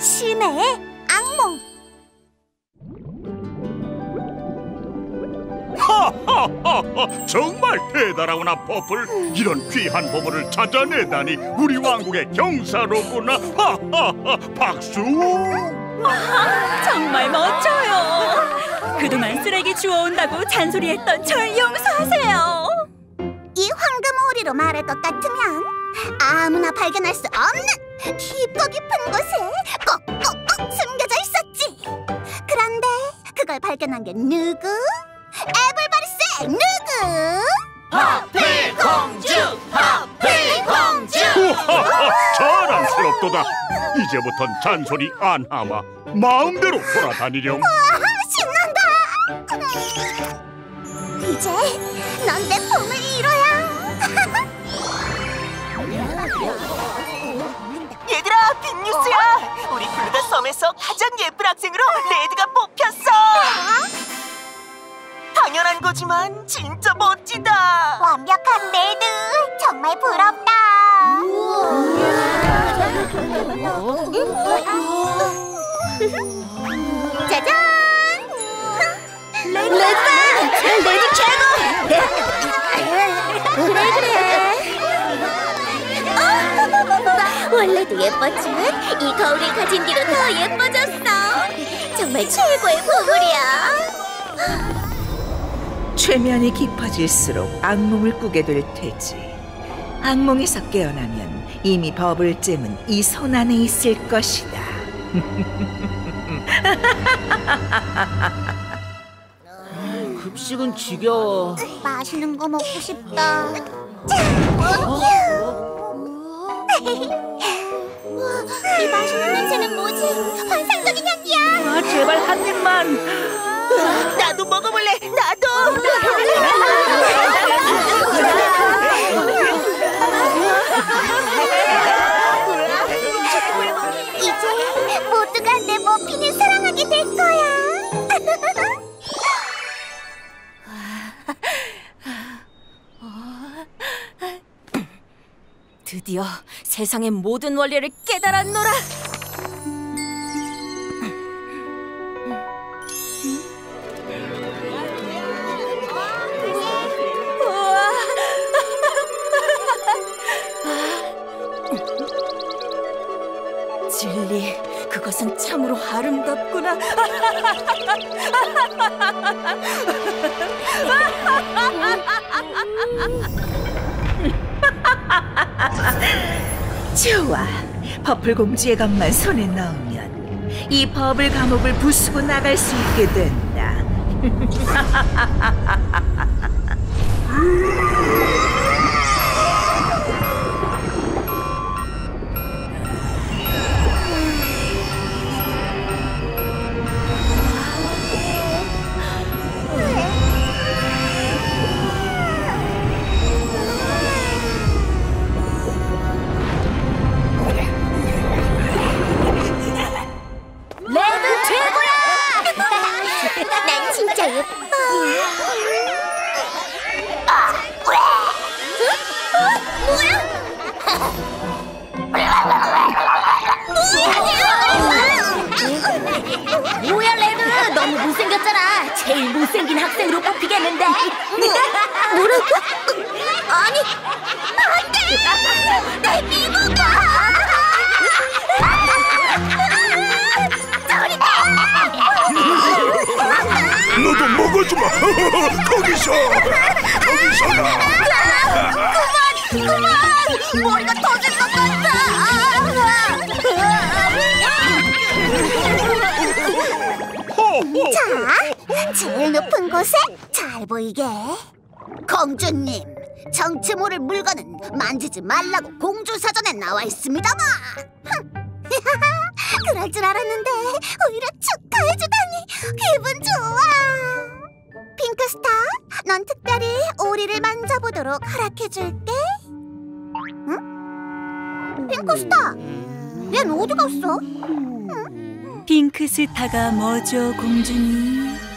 심해의 악몽 하하하하 정말 대단하구나 퍼플 이런 귀한 보물을 찾아내다니 우리 왕국의 경사로구나 하하하 박수 정말 멋져요. 그동안 쓰레기 주워온다고 잔소리했던 절 용서하세요. 이 황 금오리로 말할 것 같으면 아무나 발견할 수 없는 깊고 깊은 곳에 꼭꼭꼭 숨겨져 있었지 그런데 그걸 발견한 게 누구? 에블바리스의 누구? 퍼플 공주, 퍼플 공주. 우하하 자랑스럽도다 이제부턴 잔소리 안 하마 마음대로 돌아다니렴 신난다! 이제 넌내 꿈을 이뤄야 얘들아, big news야. 우리 블루다 섬에서 가장 예쁜 학생으로 레드가 뽑혔어. 당연한 거지만 진짜 멋지다. 완벽한 레드 정말 부럽다 짜잔 레드 레드 최고 그래 그래 원래도 예뻤지만 이 거울을 가진 뒤로 더 예뻐졌어 정말 최고의 보물이야 최면이 깊어질수록 악몽을 꾸게 될 테지. 악몽에서 깨어나면 이미 버블 잼은 이 손 안에 있을 것이다. 급식은 지겨워. 맛있는 거 먹고 싶다. 우와, 이 맛있는 냄새는 뭐지? 환상적인 향기야. 아, 제발 한 입만. 나도 먹어볼래. 나도. 이제 모두가 내 머핀을 사랑하게 될 거야. 드디어 세상의 모든 원리를 깨달았노라. 우와. 진리, 그 것은 참으로 아름답구나. 좋아. 버블 공주의 것만 손에 넣으면 이 버블 감옥을 부수고 나갈 수 있게 된다. 제일 못생긴 학생으로 뽑히겠는데? 뭐라고? 아니 안 돼! 내 미모가! 너도 먹어주마. 거기서 거기서 나 그만 머리가 터질 것 같아 자, 제일 높은 곳에 잘 보이게. 공주님, 정체 모를 물건은 만지지 말라고 공주 사전에 나와 있습니다만. 흥. 그럴 줄 알았는데 오히려 축하해주다니 기분 좋아. 핑크스타, 넌 특별히 오리를 만져보도록 허락해줄게. 응? 핑크스타, 얜 어디 갔어? 핑크스타가 뭐죠, 공주님?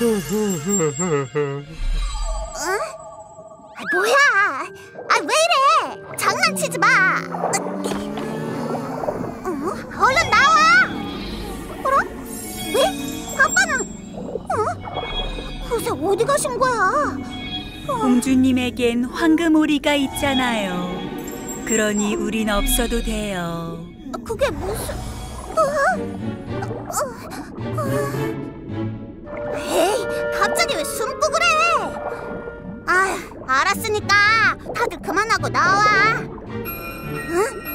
아, 뭐야? 아, 왜 이래? 장난치지 마. 어? 얼른 나와. 어라? 왜? 아빠는? 어? 그새 어디 가신 거야? 공주님에겐 황금오리가 있잖아요. 그러니 우린 없어도 돼요. 그게 무슨? 어? 어? 어? 에이, 갑자기 왜 숨고 그래? 아, 알았으니까 다들 그만하고 나와. 응?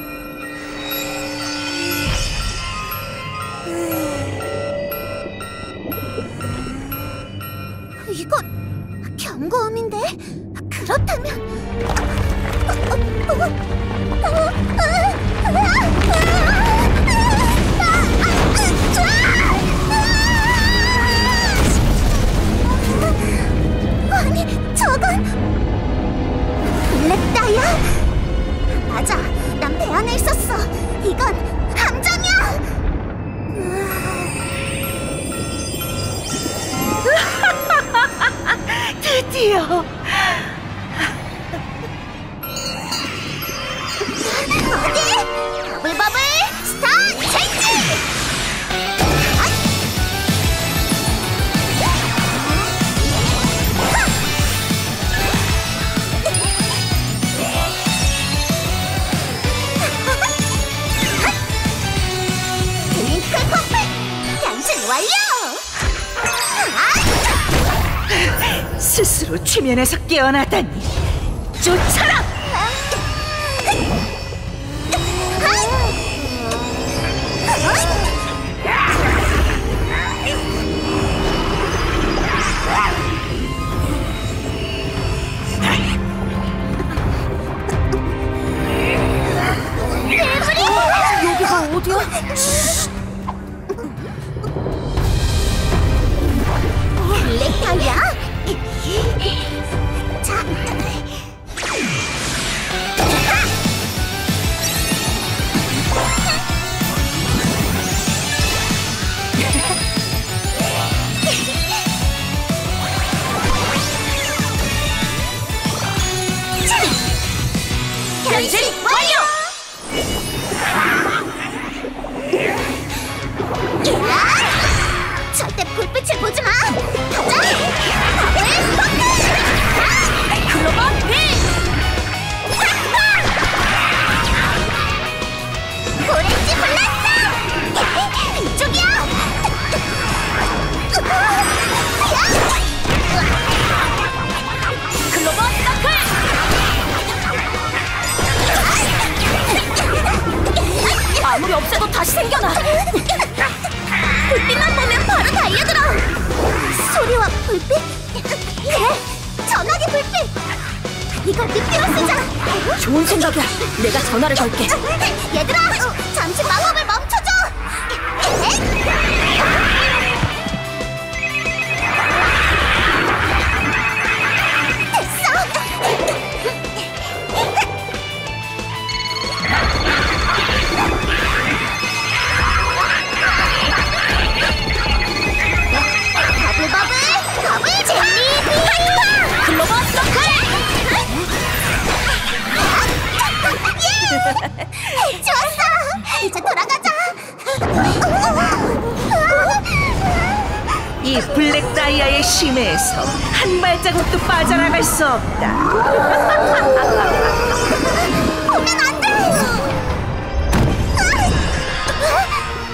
이건 경고음인데 그렇다면 아니 블랙다이아 맞아 난 배 안에 있었어. 이건 함정이야! 드디어. 어디? 버블버블 스타 체 스스로 최면에서 깨어나다니. 쫓아라! 여기가 어디야? 블랙다이아 자 없애도 다시 생겨나. 불빛만 보면 바로 달려들어. 소리와 불빛? 그래, 전화기 불빛. 이걸 늪으로 쓰자. 좋은 생각이야. 내가 전화를 걸게. 얘들아, 이 블랙 다이아의 심해에서 한 발자국도 빠져나갈 수 없다. 오면 안 돼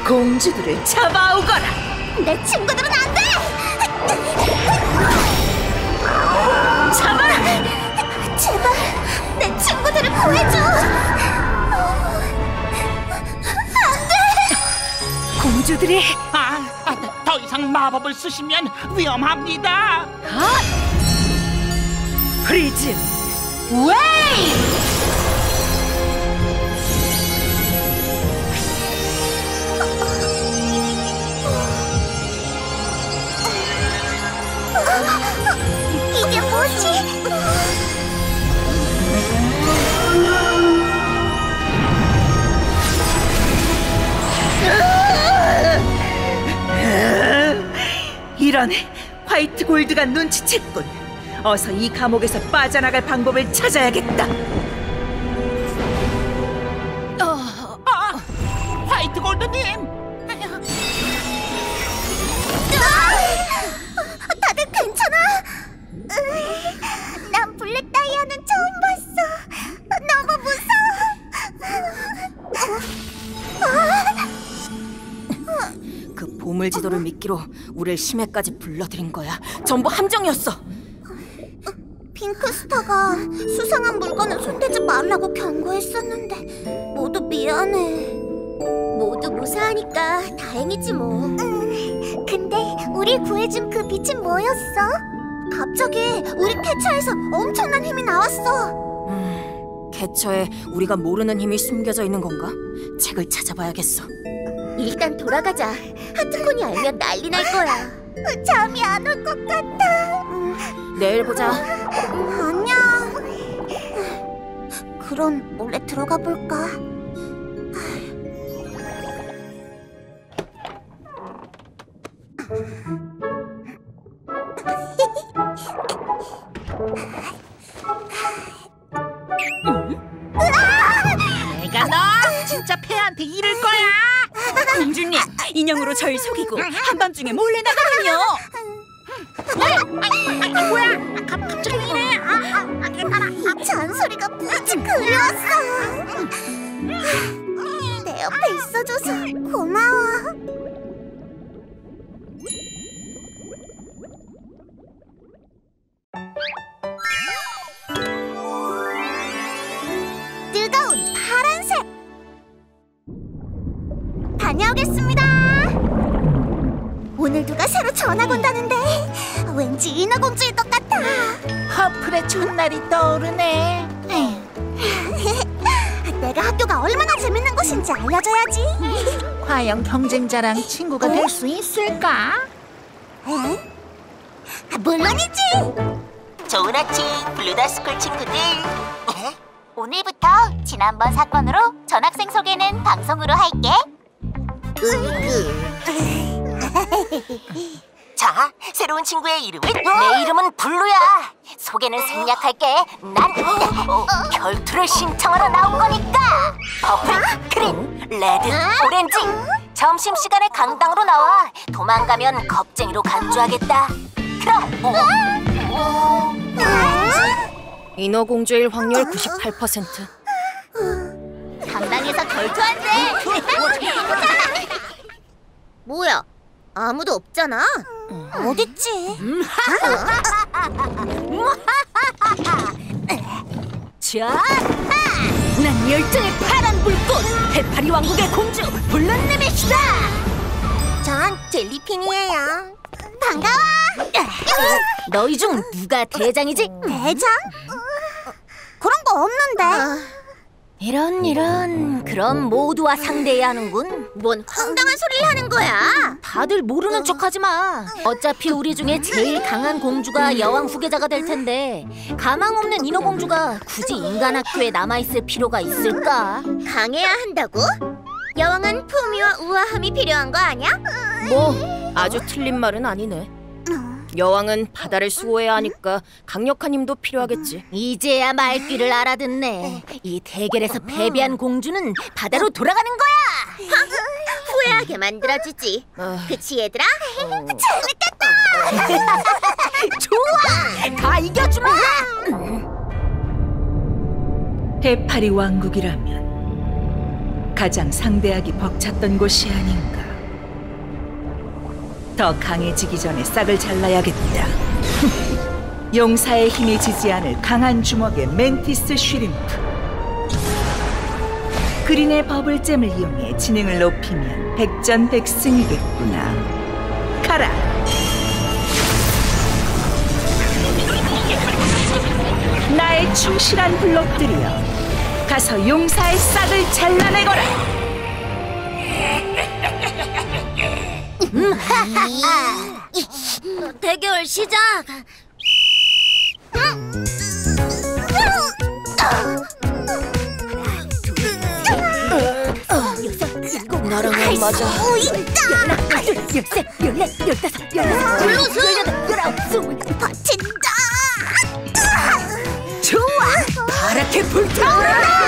공주들을 잡아오거라. 내 친구들은 안 돼 잡아라. 제발 내 친구들을 구해줘 공주들이 마법을 쓰시면 위험합니다. 프리즘 이게 뭐지? 이런 화이트 골드가 눈치챘군. 어서 이 감옥에서 빠져나갈 방법을 찾아야겠다. 우릴 심해까지 불러들인 거야. 전부 함정이었어. 핑크스타가 수상한 물건을 손대지 말라고 경고했었는데 모두 미안해. 모두 무사하니까 다행이지 뭐. 근데 우리 구해준 그 빛은 뭐였어? 갑자기 우리 폐차에서 엄청난 힘이 나왔어. 음, 개처에 우리가 모르는 힘이 숨겨져 있는 건가? 책을 찾아봐야겠어. 일단 돌아가자. 하트콘이 알면 난리 날 거야. 잠이 안 올 것 같아. 내일 보자. 안녕. 그럼 몰래 들어가 볼까? 경쟁자랑 친구가 될 수 있을까? 에? 아, 물론이지. 좋은 아침, 블루다스쿨 친구들. 오늘부터 지난번 사건으로 전학생 소개는 방송으로 할게. 자, 새로운 친구의 이름은 내 이름은 블루야. 소개는 생략할게. 난 어, 결투를 신청하러 나온 거니까. 점심 시간에 강당으로 나와. 도망가면 겁쟁이로 간주하겠다. 그럼. 어? 인어공주일 확률 98%. 강당에서 결투한대. 뭐야? 아무도 없잖아. 어딨지? 자, 난 열정의 파란 불꽃, 해파리 왕국의 공주 블룬네메시다. 전 젤리핀이에요. 반가워. 너희 중 누가 대장이지? 대장? 그런 거 없는데. 이런 이런 그럼 모두와 상대해야 하는군. 뭔 황당한 소리를 하는 거야? 다들 모르는 척하지 마. 어차피 우리 중에 제일 강한 공주가 여왕 후계자가 될 텐데 가망 없는 인어공주가 굳이 인간 학교에 남아 있을 필요가 있을까? 강해야 한다고? 여왕은 품위와 우아함이 필요한 거 아니야? 뭐 아주 틀린 말은 아니네. 여왕은 바다를 수호해야 하니까 강력한 힘도 필요하겠지. 이제야 말귀를 알아듣네. 이 대결에서 패배한 공주는 바다로 돌아가는 거야. 후회하게 만들어주지. 아, 그치 얘들아? 좋아, 다 이겨주마. 해파리 왕국이라면 가장 상대하기 벅찼던 곳이 아닌가. 더 강해지기 전에 싹을 잘라야겠다. 용사의 힘이 지지 않을 강한 주먹의 멘티스 슈림프. 그린의 버블잼을 이용해 지능을 높이면 백전백승이겠구나. 가라. 나의 충실한 블록들이여 가서 용사의 싹을 잘라내거라 대결 시작. 나랑 안 맞아. 열다섯, 열여섯, 열여덟, 열아홉, 스물. 버틴다. 좋아. 파랗게 불타오르라.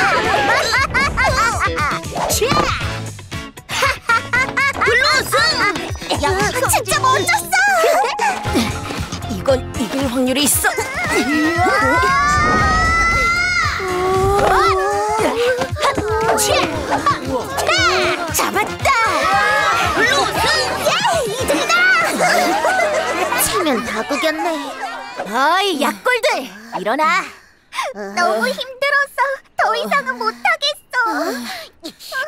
진짜 멋졌어. 이건 이길 확률이 있어. 잡았다. 블루스. 바꾸겠네. 아이 약골들 일어나. 너무 힘들어서 더 이상은 못하겠어.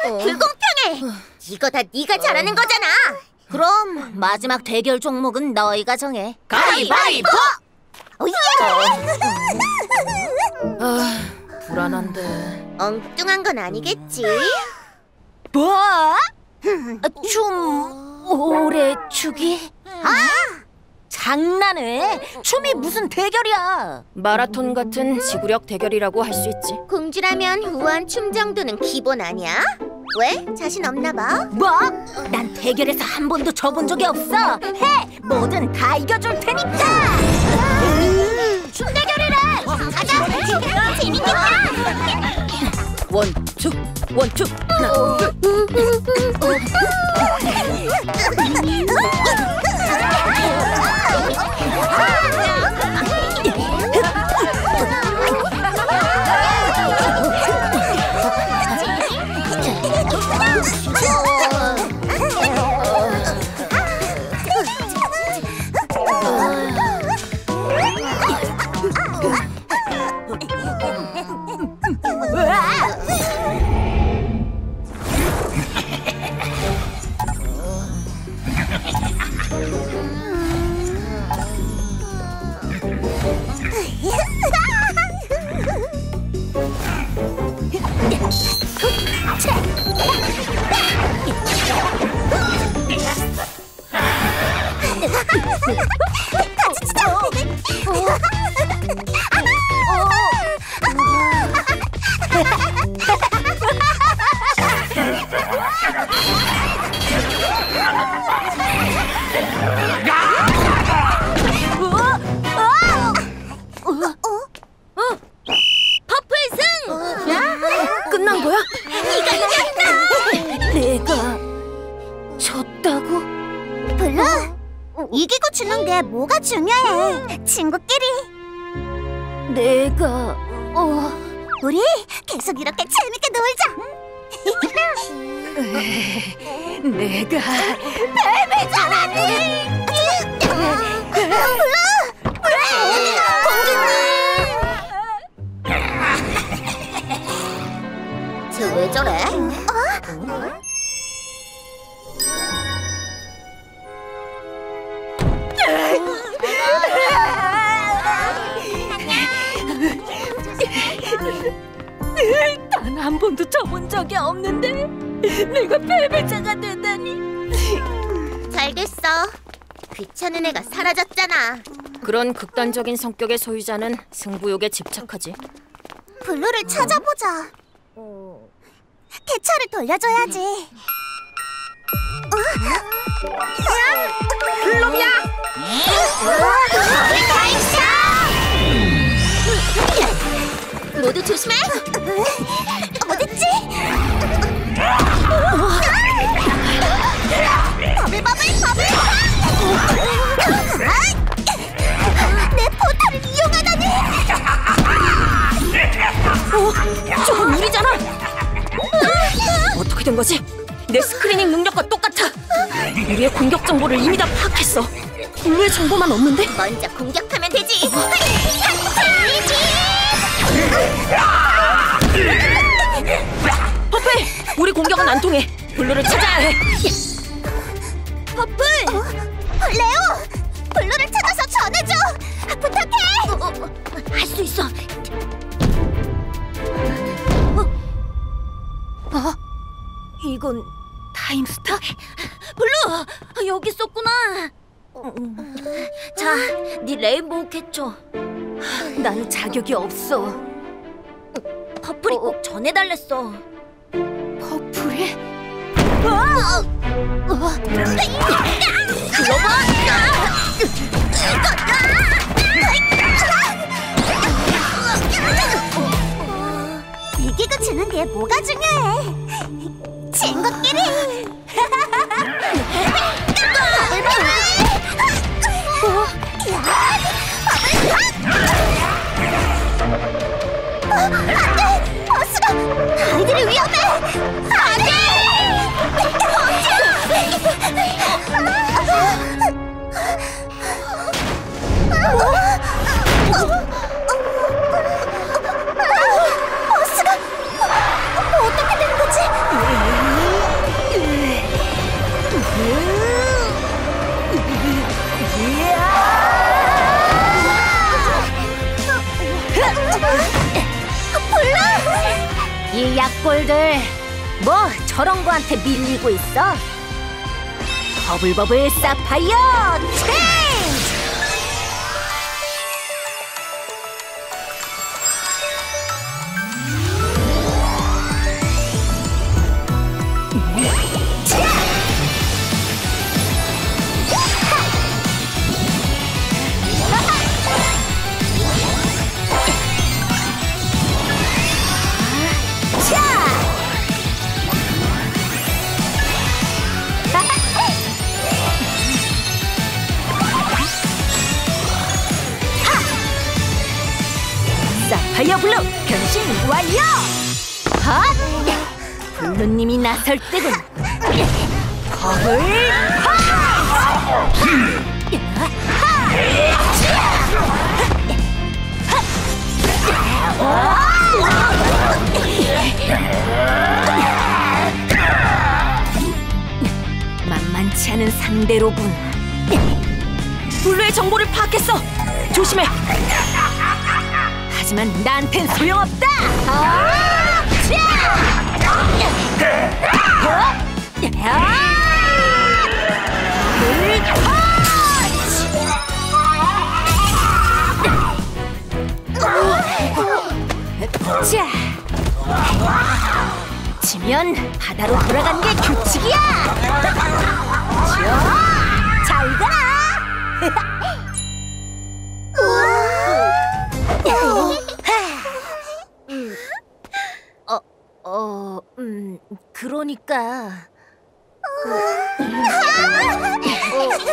불공평해. 이거 다 네가 잘하는 거잖아. 그럼 마지막 대결 종목은 너희가 정해. 가위바위보. Oh yeah! 아 불안한데. 엉뚱한 건 아니겠지? 뭐? 아, 춤 오래 추기? 아! 장난해? 춤이 무슨 대결이야? 마라톤 같은 지구력 대결이라고 할 수 있지. 공주라면 우아한 춤 정도는 기본 아니야? 왜? 자신 없나 봐? 뭐? 난 대결에서 한 번도 져본 적이 없어. 해! 뭐든 다 이겨줄 테니까. 춤 대결이래. 가자. 재밌겠다. 원 투 원 투 하나 둘. 끝난 이기고 주는 게 뭐가 중요해? 친구끼리. 내가 어 우리 계속 이렇게 재밌게 놀자. 내가 베베잖아. 블루, 블루, 공주님. 쟤왜 저래? 단 한 번도 져본 적이 없는데 내가 패배자가 되다니. 잘 됐어. 귀찮은 애가 사라졌잖아. 그런 극단적인 성격의 소유자는 승부욕에 집착하지. 블루를 찾아보자. 개차를 돌려줘야지. 블루야! 모두 조심해. 어딨지? 버블 버블 버블! 내 포탈을 이용하다니! 저건 우리잖아. 어떻게 된 거지? 내 screening 능력과 똑같아. 우리의 공격 정보를 이미 다 파악했어. 블루의 정보만 없는데? 먼저 공격하면 되지. 퍼플! 우리 공격은 안 통해. 블루를 찾아야 해. 퍼플! 레오! 블루를 찾아서 전해줘! 부탁해! 할수 있어. 이건 타임스타? 블루 여기 있었구나. 자, 네 레인보우 캐쳐. 난 자격이 없어. 퍼플이 꼭 전해달랬어. 퍼플이? 이기고 주는 게 뭐가 중요해? 친구끼리! 아이들이 위험해! 안 돼! 멈춰! 뭐? 이 약골들 뭐 저런 거한테 밀리고 있어? 버블버블 사파이어 체 변신 완료! 핫! 블루님이 나설 때군 버블 만만치 않은 상대로군 블루의 정보를 파악했어. 조심해. 하지만 나한텐 소용없다. 지면 바다로 돌아간 게 규칙이야. 자, 잘 가라. 그러니까.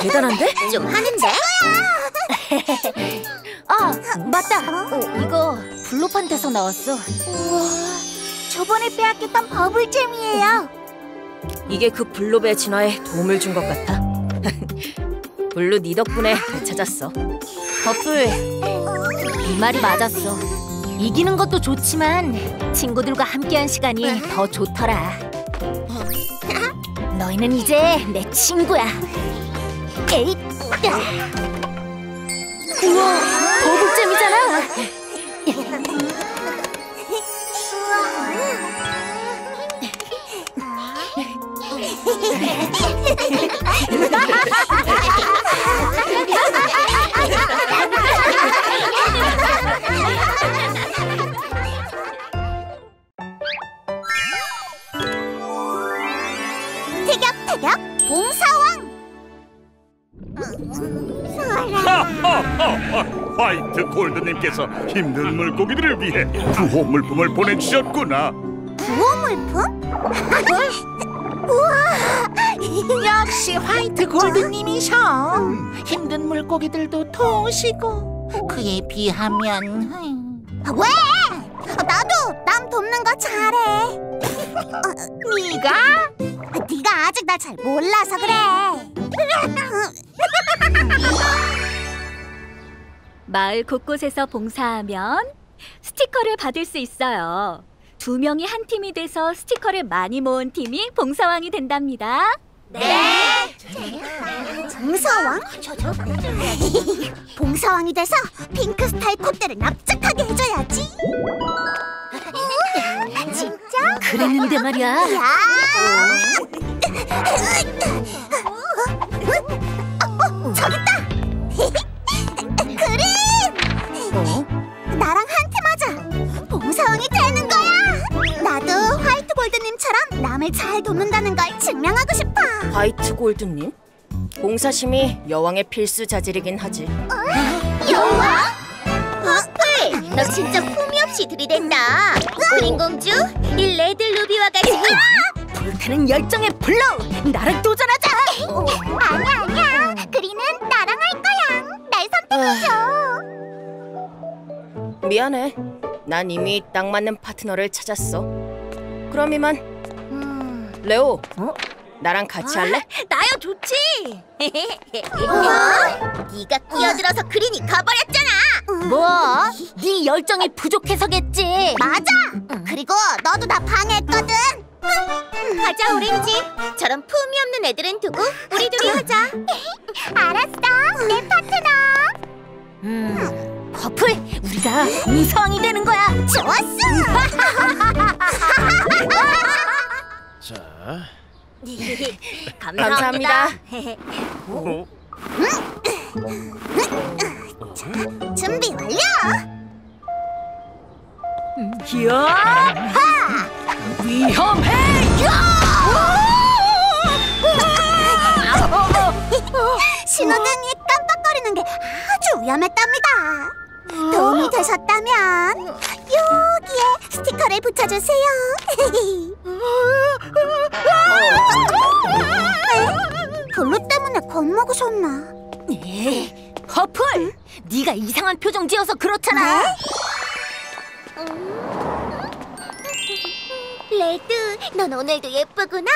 대단한데? 좀 하는데? 아, 맞다. 어, 이거 블루판테서 나왔어. 저번에 빼앗겼던 버블잼이에요. 이게 그 블루베 진화에 도움을 준 것 같아. 블루 네 덕분에 되찾았어. 퍼플, 네 말이 맞았어. 이기는 것도 좋지만 친구들과 함께한 시간이 더 좋더라. 너희는 이제 내 친구야. 에잇! 우와, 버블잼이잖아. 봉사왕. 하하하하 화이트 골드님께서 힘든 물고기들을 위해 구호 물품을 보내주셨구나 구호 물품? 우와! 역시 화이트 골드님이셔. 힘든 물고기들도 도우시고 그에 비하면 왜? 나도 남 돕는 거 잘해. 네가 네가 아직 날 잘 몰라서 그래. 마을 곳곳에서 봉사하면 스티커를 받을 수 있어요. 두 명이 한 팀이 돼서 스티커를 많이 모은 팀이 봉사왕이 된답니다. 네. 봉사왕? 봉사왕이 돼서 핑크 스타일 콧대를 납작하게 해줘야지. 진짜? 그랬는데 말이야. 야! 어, 저기 있다. 그린! 나랑 한팀 하자. 봉사왕이 되는 거야. 화이트 골드님처럼 남을 잘 돕는다는 걸 증명하고 싶어. 화이트 골드님? 봉사심이 여왕의 필수 자질이긴 하지. 여왕? 퍼플! 너 진짜 품위 없이 들이댄다. 그린 공주, 이 레드 루비와 같이. 불타는 열정의 블루, 나랑 도전하자. 아니야 아니야. 그린은 나랑 할 거야. 날 선택해줘. 미안해. 난 이미 딱 맞는 파트너를 찾았어. 그럼 이만 레오. 나랑 같이 할래? 나야 좋지. 어? 네가 끼어들어서 그린이 가버렸잖아. 뭐? 네 열정이 부족해서겠지. 맞아. 그리고 너도 나 방해했거든. 가자 오렌지. 저런 품이 없는 애들은 두고 우리 둘이 하자. 알았어. 내 파트너. 음, 퍼플, 우리가 공상이 되는 거야. 좋았어. 자, 감사합니다. 준비 완료. 신호등이 깜빡거리는 게 아주 위험했답니다. 도움이 되셨다면 여기에 스티커를 붙여주세요. 별로 때문에 겁먹으셨나? 퍼플, 네가 이상한 표정 지어서 그렇잖아. 레드, 넌 오늘도 예쁘구나.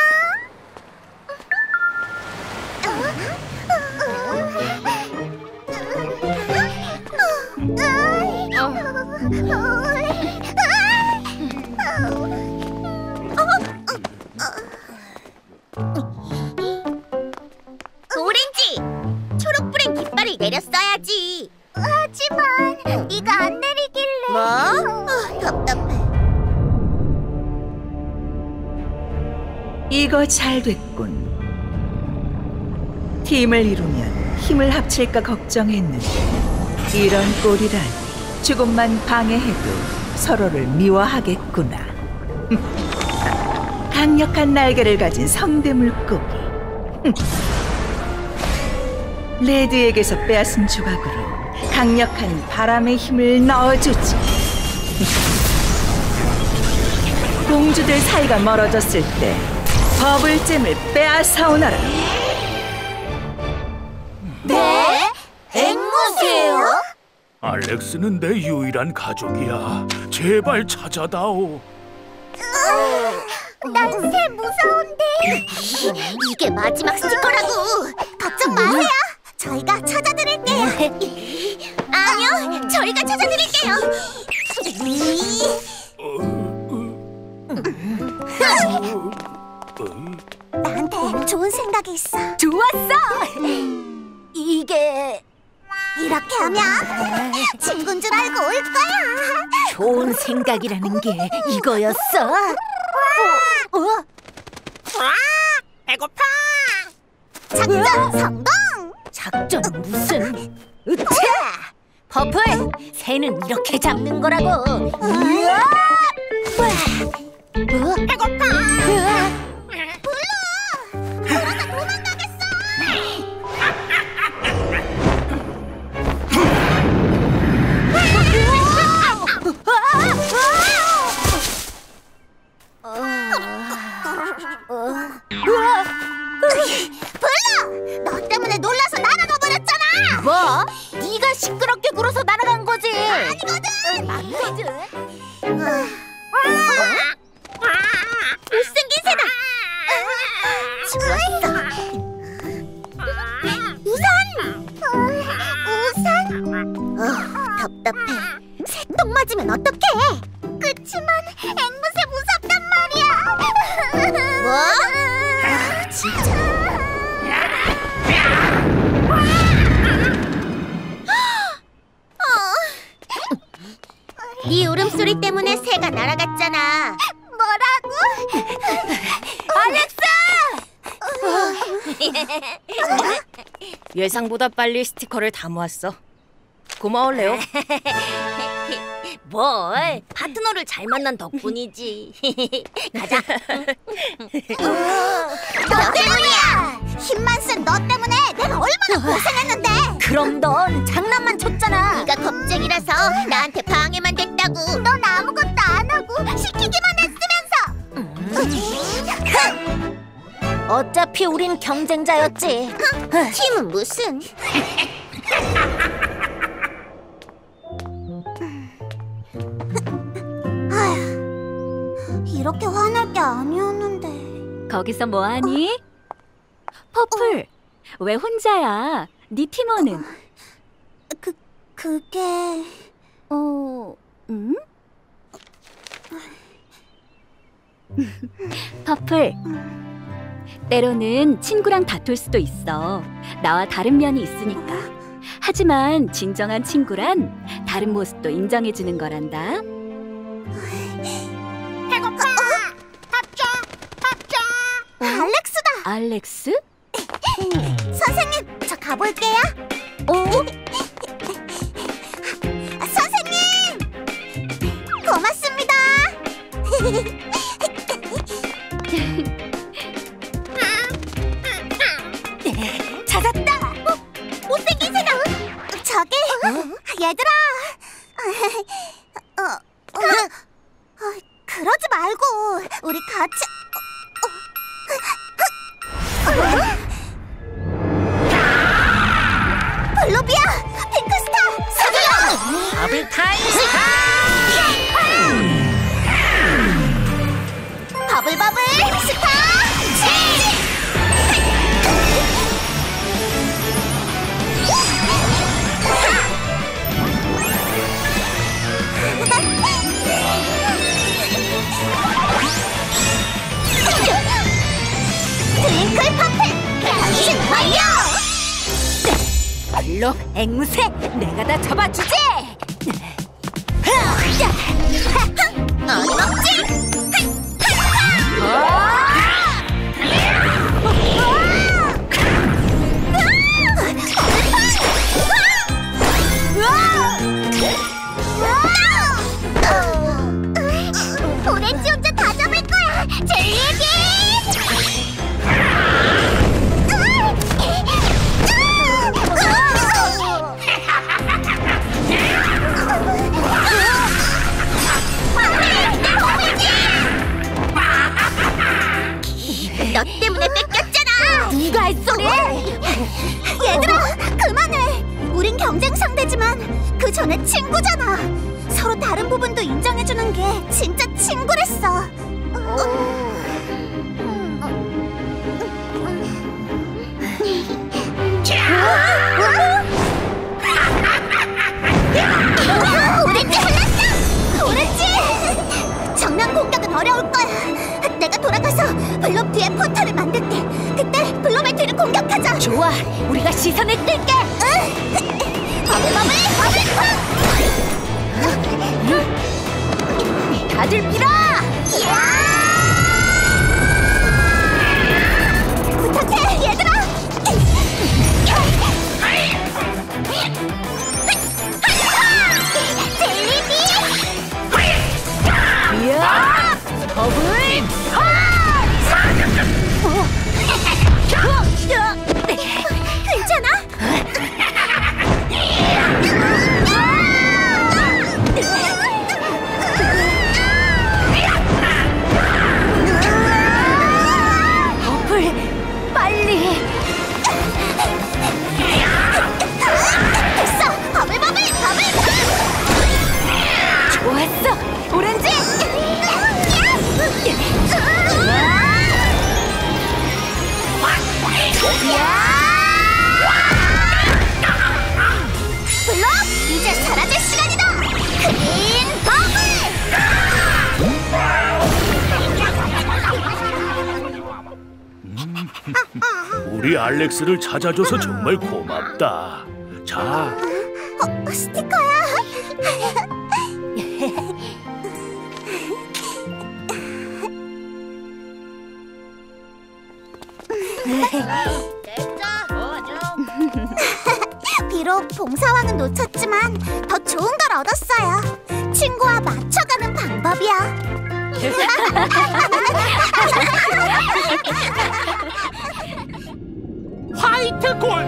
오렌지, 초록불엔 깃발을 내렸어야지. 하지만 네가 안 내리길래. 뭐? 아, 답답해. 이거 잘 됐군. 팀을 이루면 힘을 합칠까 걱정했는데 이런 꼴이라니 조금만 방해해도 서로를 미워하겠구나. 강력한 날개를 가진 성대 물고기. 레드에게서 빼앗은 조각으로 강력한 바람의 힘을 넣어주지. 공주들 사이가 멀어졌을 때 버블잼을 빼앗아 오너라. 네? 앵무새요? 알렉스는 내 유일한 가족이야. 제발 찾아다오. 난 새 무서운데. 이게 마지막 스티커라고. 걱정 마세요. 저희가 찾아드릴게요. 아니요, 저희가 찾아드릴게요. 나한테 좋은 생각이 있어. 좋았어. 이게 이렇게 하면 친구인 줄 알고 올 거야. 좋은 생각이라는 게 이거였어. 어? 어? 배고파. 작전 성공. 작전 무슨? 으차! 퍼플, 새는 이렇게 잡는 거라고. 으아! 어? 배고파. 으아! 불러! 너 때문에 놀라서 날아가 버렸잖아. 뭐? 네가 시끄럽게 굴어서 날아간 거지. 아니거든. 맞거든. 못생긴 새다. 좋았어. 우산. 우산. 어, 답답해. 새똥 맞으면 어떡해? 그치만 앵무새 말이야. 뭐? 아, 진짜. 네 울음소리 때문에 새가 날아갔잖아. 뭐라고? 예상보다 빨리 스티커를 다 모았어. 고마워 레오. 뭘? 파트너를 잘 만난 덕분이지. 가자. 너 때문이야. 힘만 쓴 너 때문에 내가 얼마나 고생했는데. 그럼 넌 장난만 쳤잖아. 네가 겁쟁이라서 나한테 방해만 됐다고. 넌 아무것도 안 하고 시키기만 했으면서. 어차피 우린 경쟁자였지. 팀은 무슨? 이렇게 화날 게 아니었는데. 거기서 뭐하니? 퍼플, 왜 혼자야? 네 팀원은? 그 그게 어, 음? 퍼플, 때로는 친구랑 다툴 수도 있어. 나와 다른 면이 있으니까. 하지만 진정한 친구란 다른 모습도 인정해주는 거란다. 알렉스다. 알렉스? 선생님, 저 가볼게요. 어? 선생님! 고맙습니다. 찾았다. 어, 못생긴 사람. 저기, 얘들아. 어, 어, 어, 그러지 말고 우리 같이. 블루비야! 핑크스타! 서둘러! 더블 타임 버블버블 스타! 트윙클 퍼플! 변신 완료! 블록 앵무새 내가 다 잡아주지. 오렌지 얘들아, 그만해! 우린 경쟁 상대지만 그 전에 친구잖아! 서로 다른 부분도 인정해주는 게 진짜 친구랬어! 오렌지 흘렀어! 오렌지! 정면 공격은 어려울 거야. 내가 돌아가서 블록 뒤에 포탈 좋아, 우리가 시선을 끌게. 응. 버블 버블 버블 다들 밀어. 부 알렉스를 찾아줘서 정말 고맙다.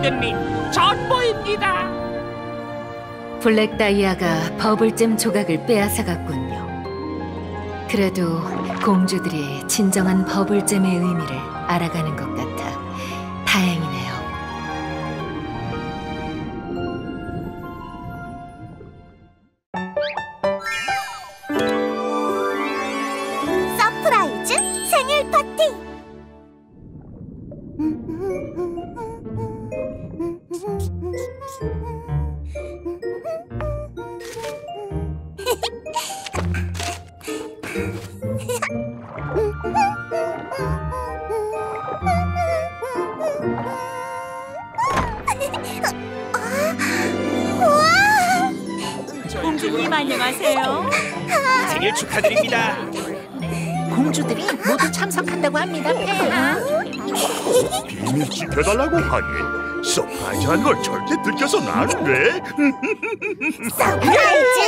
골든님 전보입니다 블랙 다이아가 버블잼 조각을 빼앗아 갔군요. 그래도 공주들이 진정한 버블잼의 의미를 알아가는 서프라이즈!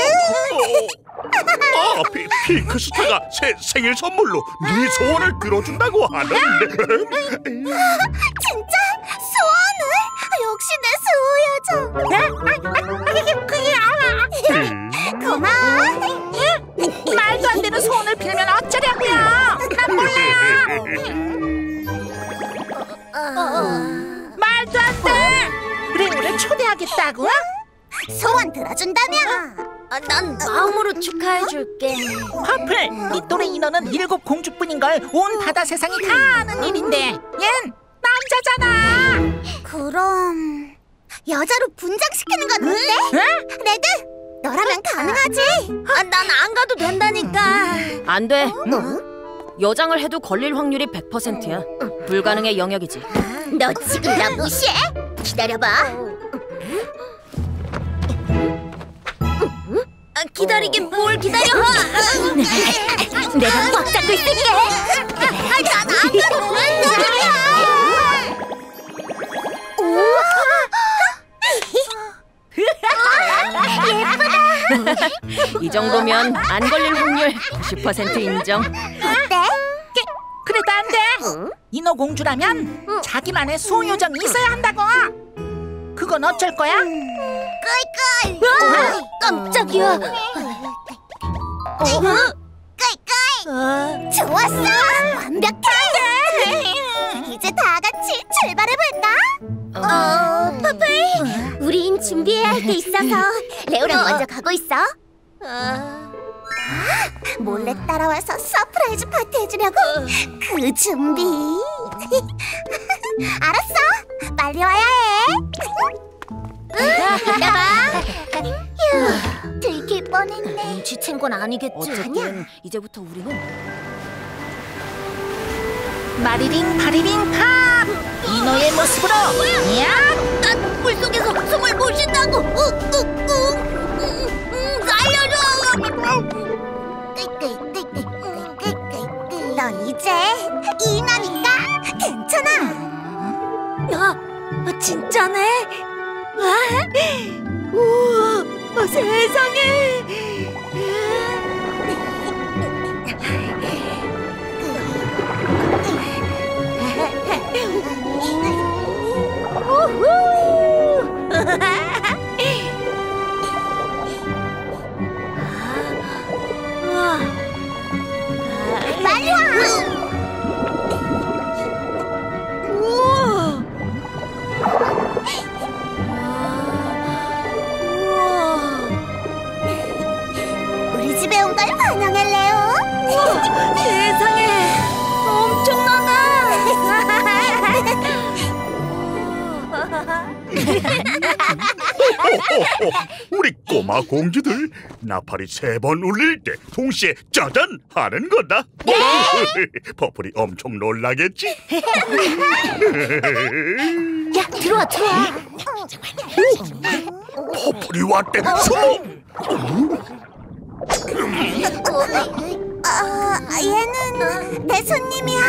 아, 피, 핑크스타가 새 생일 선물로 네 소원을 들어준다고 하는데. 걸온 바다 세상이 다 아는 일인데, 얜 남자잖아. 그럼 여자로 분장시키는 건 어때? 레드, 너라면 가능하지? 아, 난 안 가도 된다니까. 안 돼. 여장을 해도 걸릴 확률이 100%야. 불가능의 영역이지. 너 지금 나 무시해? 기다려봐. 아, 기다리긴 뭘 기다려? 내가 꽉 잡고 있을게. 난안 가도 된다며. 이 정도면 안 걸릴 확률 90% 인정. 어때? 그래도 안 돼. 인어 공주라면 자기만의 수호 요정이 있어야 한다고. 그건 어쩔 거야? 꿀꿀. 깜짝이야. 꿀꿀. 좋았어. 완벽해. 이제 다 같이 출발해 볼까? 어, 퍼플. 우린 준비해야 할 게 있어서 레오랑 먼저 가고 있어. 몰래 따라와서 surprise 파티 해주려고 그 준비. 알았어. 빨리 와야 해. 휴, 들킬 뻔했네. 눈치챈 건 아니겠지. 어쨌든 이제부터 우리는 마리링 파리링 팝. 인어의 모습으로. 야! 난 물속에서 숨을 못 쉰다고. 욱욱욱. 살려줘. 넌 이제 이나니까 괜찮아. 야, 진짜네? 와, 우와, 세상에! 빨리 와. 우와! 우리 집에 온 걸 환영해 레오. 세상에! 우리 꼬마 공주들 나팔이 세 번 울릴 때 동시에 짜잔 하는 거다. 퍼플이 엄청 놀라겠지. 야, 들어와, 들어와. 퍼플이 왔대. 숨어. 어, 얘는 내 손님이야.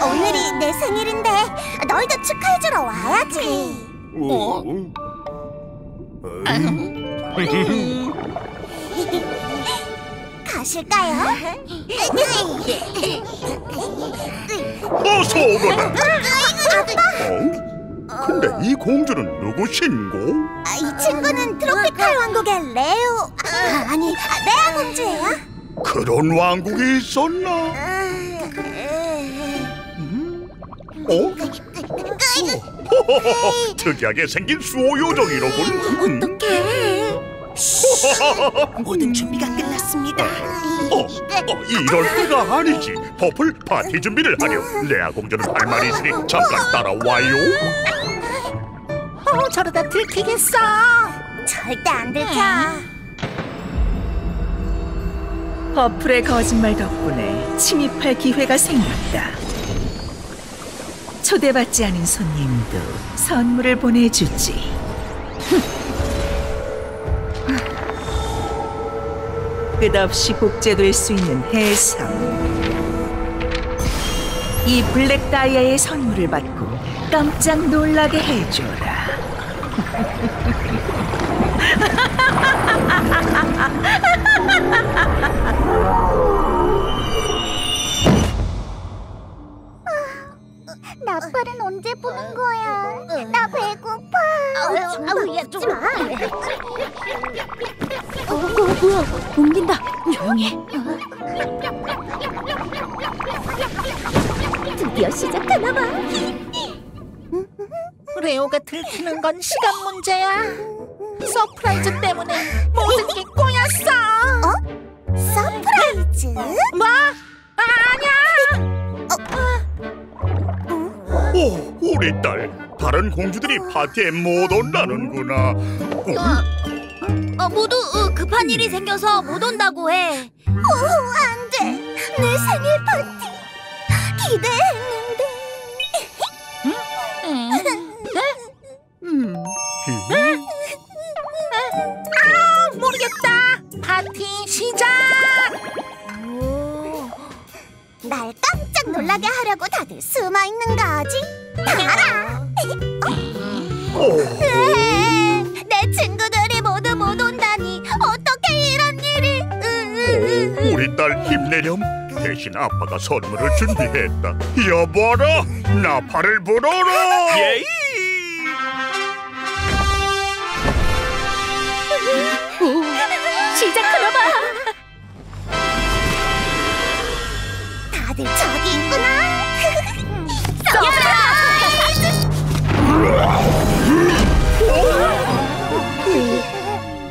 오늘이 내 생일인데 너희도 축하해주러 와야지. 어? 가실까요? 어서 오거라. 어? 근데 이 공주는 누구신고? 아, 이 친구는 트로피칼 왕국의 레오. 아, 아니, 아, 레아 공주예요. 그런 왕국이 있었나? 어? 호호호호, 특이하게 생긴 수호 요정이로군. 어떡해? 모든 준비가 끝났습니다. 어, 어, 이럴 때가 아니지. 퍼플 파티 준비를 하렴. 레아 공주는 할 말이 있으니 잠깐 따라와요. 어, 저러다 들키겠어. 절대 안 들켜. 퍼플의 거짓말 덕분에 침입할 기회가 생겼다. 초대받지 않은 손님도 선물을 보내주지. 끝없이 복제될 수 있는 해상. 이 블랙 다이아의 선물을 받고 깜짝 놀라게 해줘라. 나팔은 언제 부는 거야? 나 배고파. 아우, 아우, 야, 좀 마. 어, 뭐야? 옮긴다. 조용해. 드디어 시작하나 봐. 레오가 들키는 건 시간 문제야. surprise 때문에 모든 게 꼬였어. surprise? 뭐? 아니야. 오, 우리 딸. 다른 공주들이 파티에 못 온다는구나. 어? 어, 모두 어, 급한 일이 생겨서 못 온다고 해. 오, 안 돼. 내 생일 파티. 기대했는데. 아, 모르겠다. 파티 시작. 날 깜짝 놀라게 하려고 다들 숨어 있는 거지? 알아. 으에, 내 친구들이 모두 못 온다니 어떻게 이런 일이? 으 으 으. 우리 딸 힘내렴. 대신 아빠가 선물을 준비했다. 여보라, 나팔을 불어라. 예이. 시작하나 봐. 저기 있구나.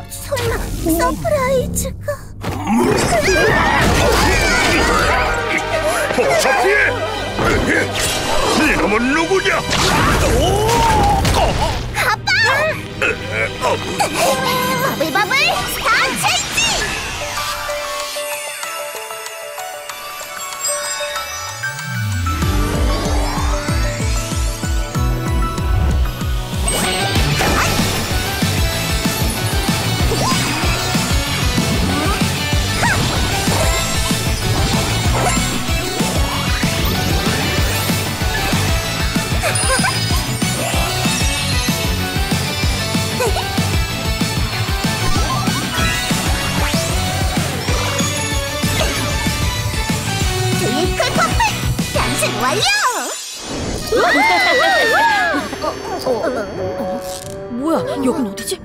설마 서프라이즈가? 어서 피해. 이놈은 누구냐? 아빠! 버블버블 완료! 뭐야? 여긴 어디지?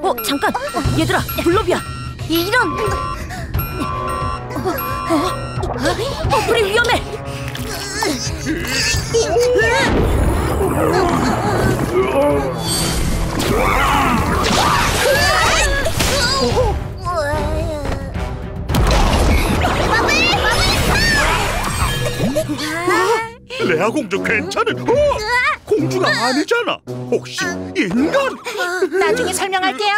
어, 잠깐. 얘들아, 블로비야. 이런. 어, 어? 퍼플이 위험해. 레아 공주 괜찮은? 어? 공주가 아니잖아. 혹시 인간? 나중에 설명할게요.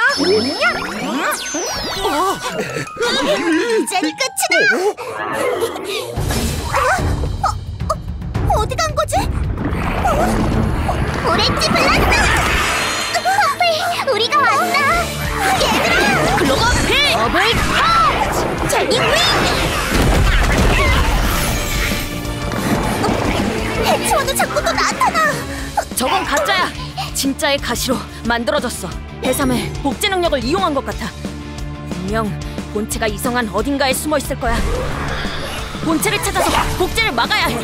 이젠 끝이다! 어? 어? 간 거지? 어? 오렌지 블라스터! 퍼플, 우리가 왔다! 얘들아! 글로버 필! 더블 컷! 제니 윙! 해치워도 자꾸 또 나타나! 저건 가짜야. 진짜의 가시로 만들어졌어. 해삼의 복제 능력을 이용한 것 같아. 분명 본체가 이성한 어딘가에 숨어 있을 거야. 본체를 찾아서 복제를 막아야 해.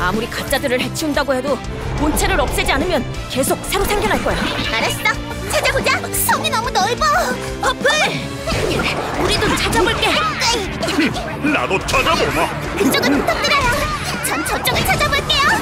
아무리 가짜들을 해치운다고 해도 본체를 없애지 않으면 계속 새로 생겨날 거야. 알았어! 찾아보자! 성이 너무 넓어! 퍼플! 우리도 찾아볼게. 나도 찾아보마. 그쪽은 부탁드려요! 전 저쪽을 찾아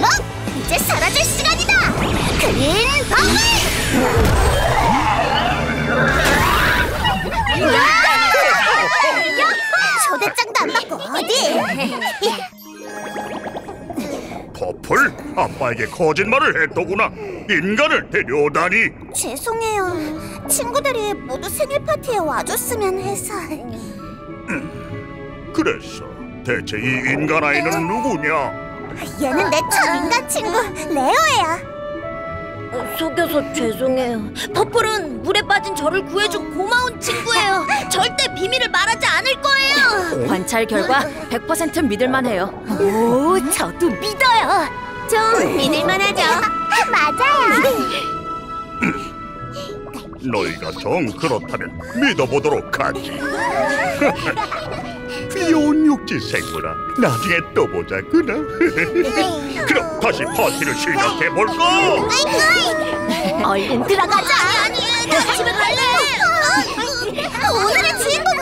럭! 이제 사라질 시간이다! 그린 버블! 초대장도 안 받고 어디? 버플? 아빠에게 거짓말을 했더구나 인간을 데려다니 죄송해요 친구들이 모두 생일 파티에 와줬으면 해서 그랬어 대체 이 인간 아이는 누구냐? 얘는 내 첫 인간 친구 레오예요. 속여서 죄송해요. 퍼플은 물에 빠진 저를 구해준 고마운 친구예요. 절대 비밀을 말하지 않을 거예요. 관찰 결과 100% 믿을만해요. 오, 저도 믿어요. 좀 믿을만하죠. 맞아요. 너희가 정 그렇다면 믿어보도록 하지. 귀여운 육지 생물아, 나중에 또 보자꾸나. 그럼 다시 파티를 시작해 볼까? 얼른 들어가자. 아니, 아니, 나 집에 갈래. 오늘의 주인공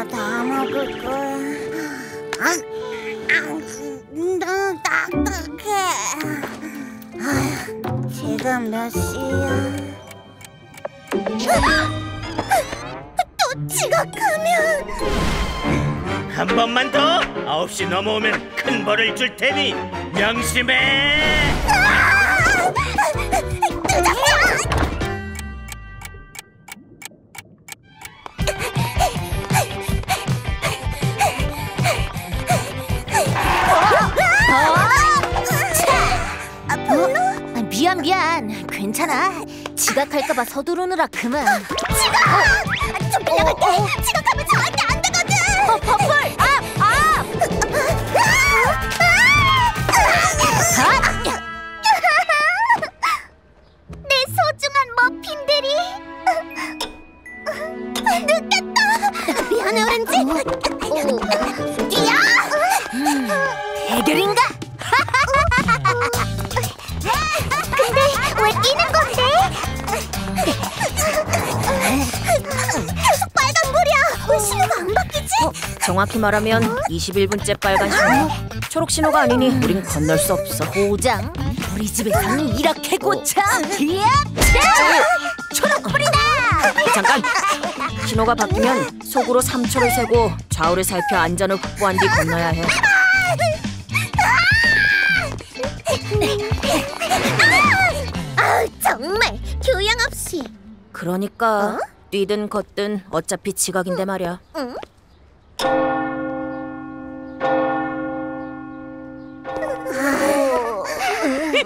음, 다 먹을 거야. 아, 아, 딱딱해. 아휴, 지금 몇 시야? 또 지각하면 한 번만 더 9시 넘어오면 큰 벌을 줄 테니 명심해 늦었어! 미안. 괜찮아. 지각할까봐 서두르느라 그만. 지각! 좀 빌려갈게 지각하면 절대 안 되거든 말하면 21분째 빨간 신호. 초록 신호가 아니니 우린 건널 수 없어. 고장 우리 집에서는 이렇게 고쳐 이야 초록불이다 잠깐! 신호가 바뀌면 속으로 3초를 세고 좌우를 살펴 안전을 확보한 뒤 건너야 해. 아 정말 교양 없이 그러니까 뛰든 걷든 어차피 지각인데 말이야. 응?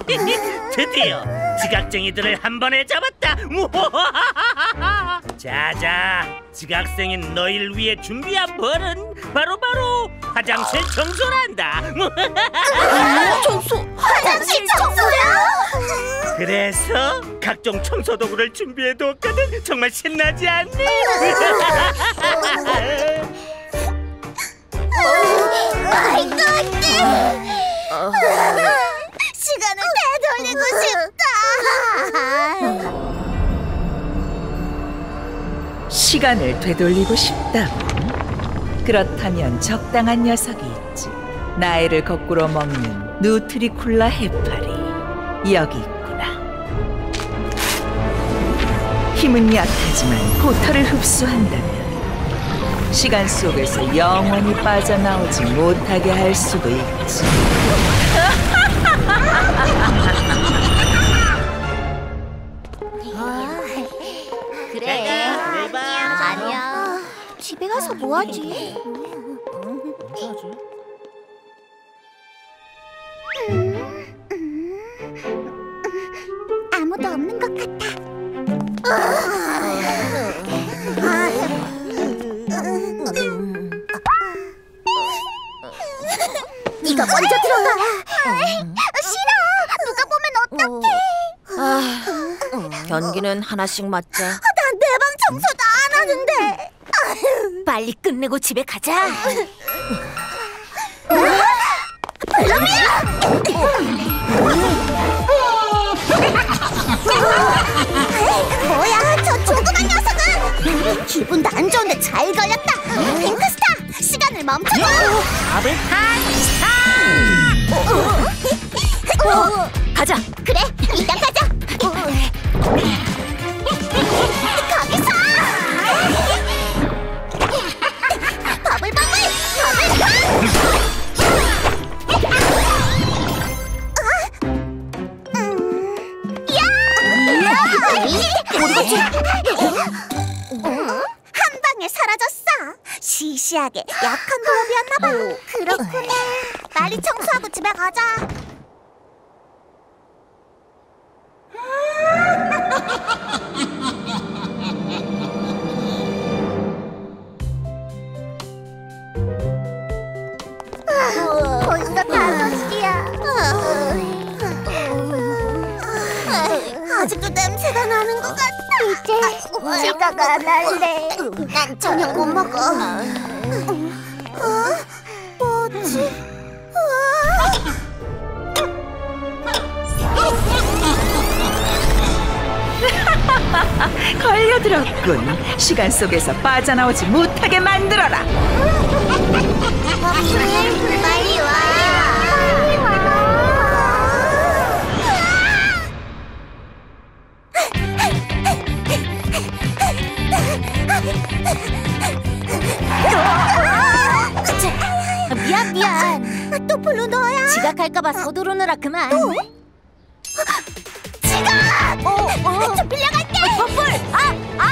드디어 지각쟁이들을 한 번에 잡았다. 자자 지각생인 너희를 위해 준비한 벌은 바로 바로 화장실 청소란다. 청소 화장실 청소야? 그래서 각종 청소 도구를 준비해뒀거든. 정말 신나지 않니? 말도 안돼 시간을 되돌리고 싶다 시간을 되돌리고 싶다고? 그렇다면 적당한 녀석이 있지. 나이를 거꾸로 먹는 누트리쿨라 해파리. 여기 있구나. 힘은 약하지만 포터를 흡수한다면 시간 속에서 영원히 빠져나오지 못하게 할 수도 있지. 집에 가서 뭐하지? 아무도 없는 것 같아. 네가 먼저 들어가. 싫어. 누가 보면 어떡해. 아, 변기는 하나씩 맞자. 난 내 방 청소도 안 하는데. 빨리 끝내고 집에 가자. 뭐야, 저 조그만 녀석은! 기분도 안 좋은데 잘 걸렸다! 핑크스타, 시간을 멈춰줘! 어, 가자! 그래, 이따 가자! 한 방에 사라졌어. 시시하게 약한 도움이었나 봐. 그렇구나. 빨리 청소하고 집에 가자. 벌써 다 아직도 냄새가 나는 것 같아. 이제 지가가 날래. 난 저녁 못 먹어. 어? 뭐지? 걸려들었군. 시간 속에서 빠져나오지 못하게 만들어라. 블루 너야? 지각할까봐 서두르느라 그만. 또? 지각! 어, 어. 좀 빌려갈게. 버블. 아, 아.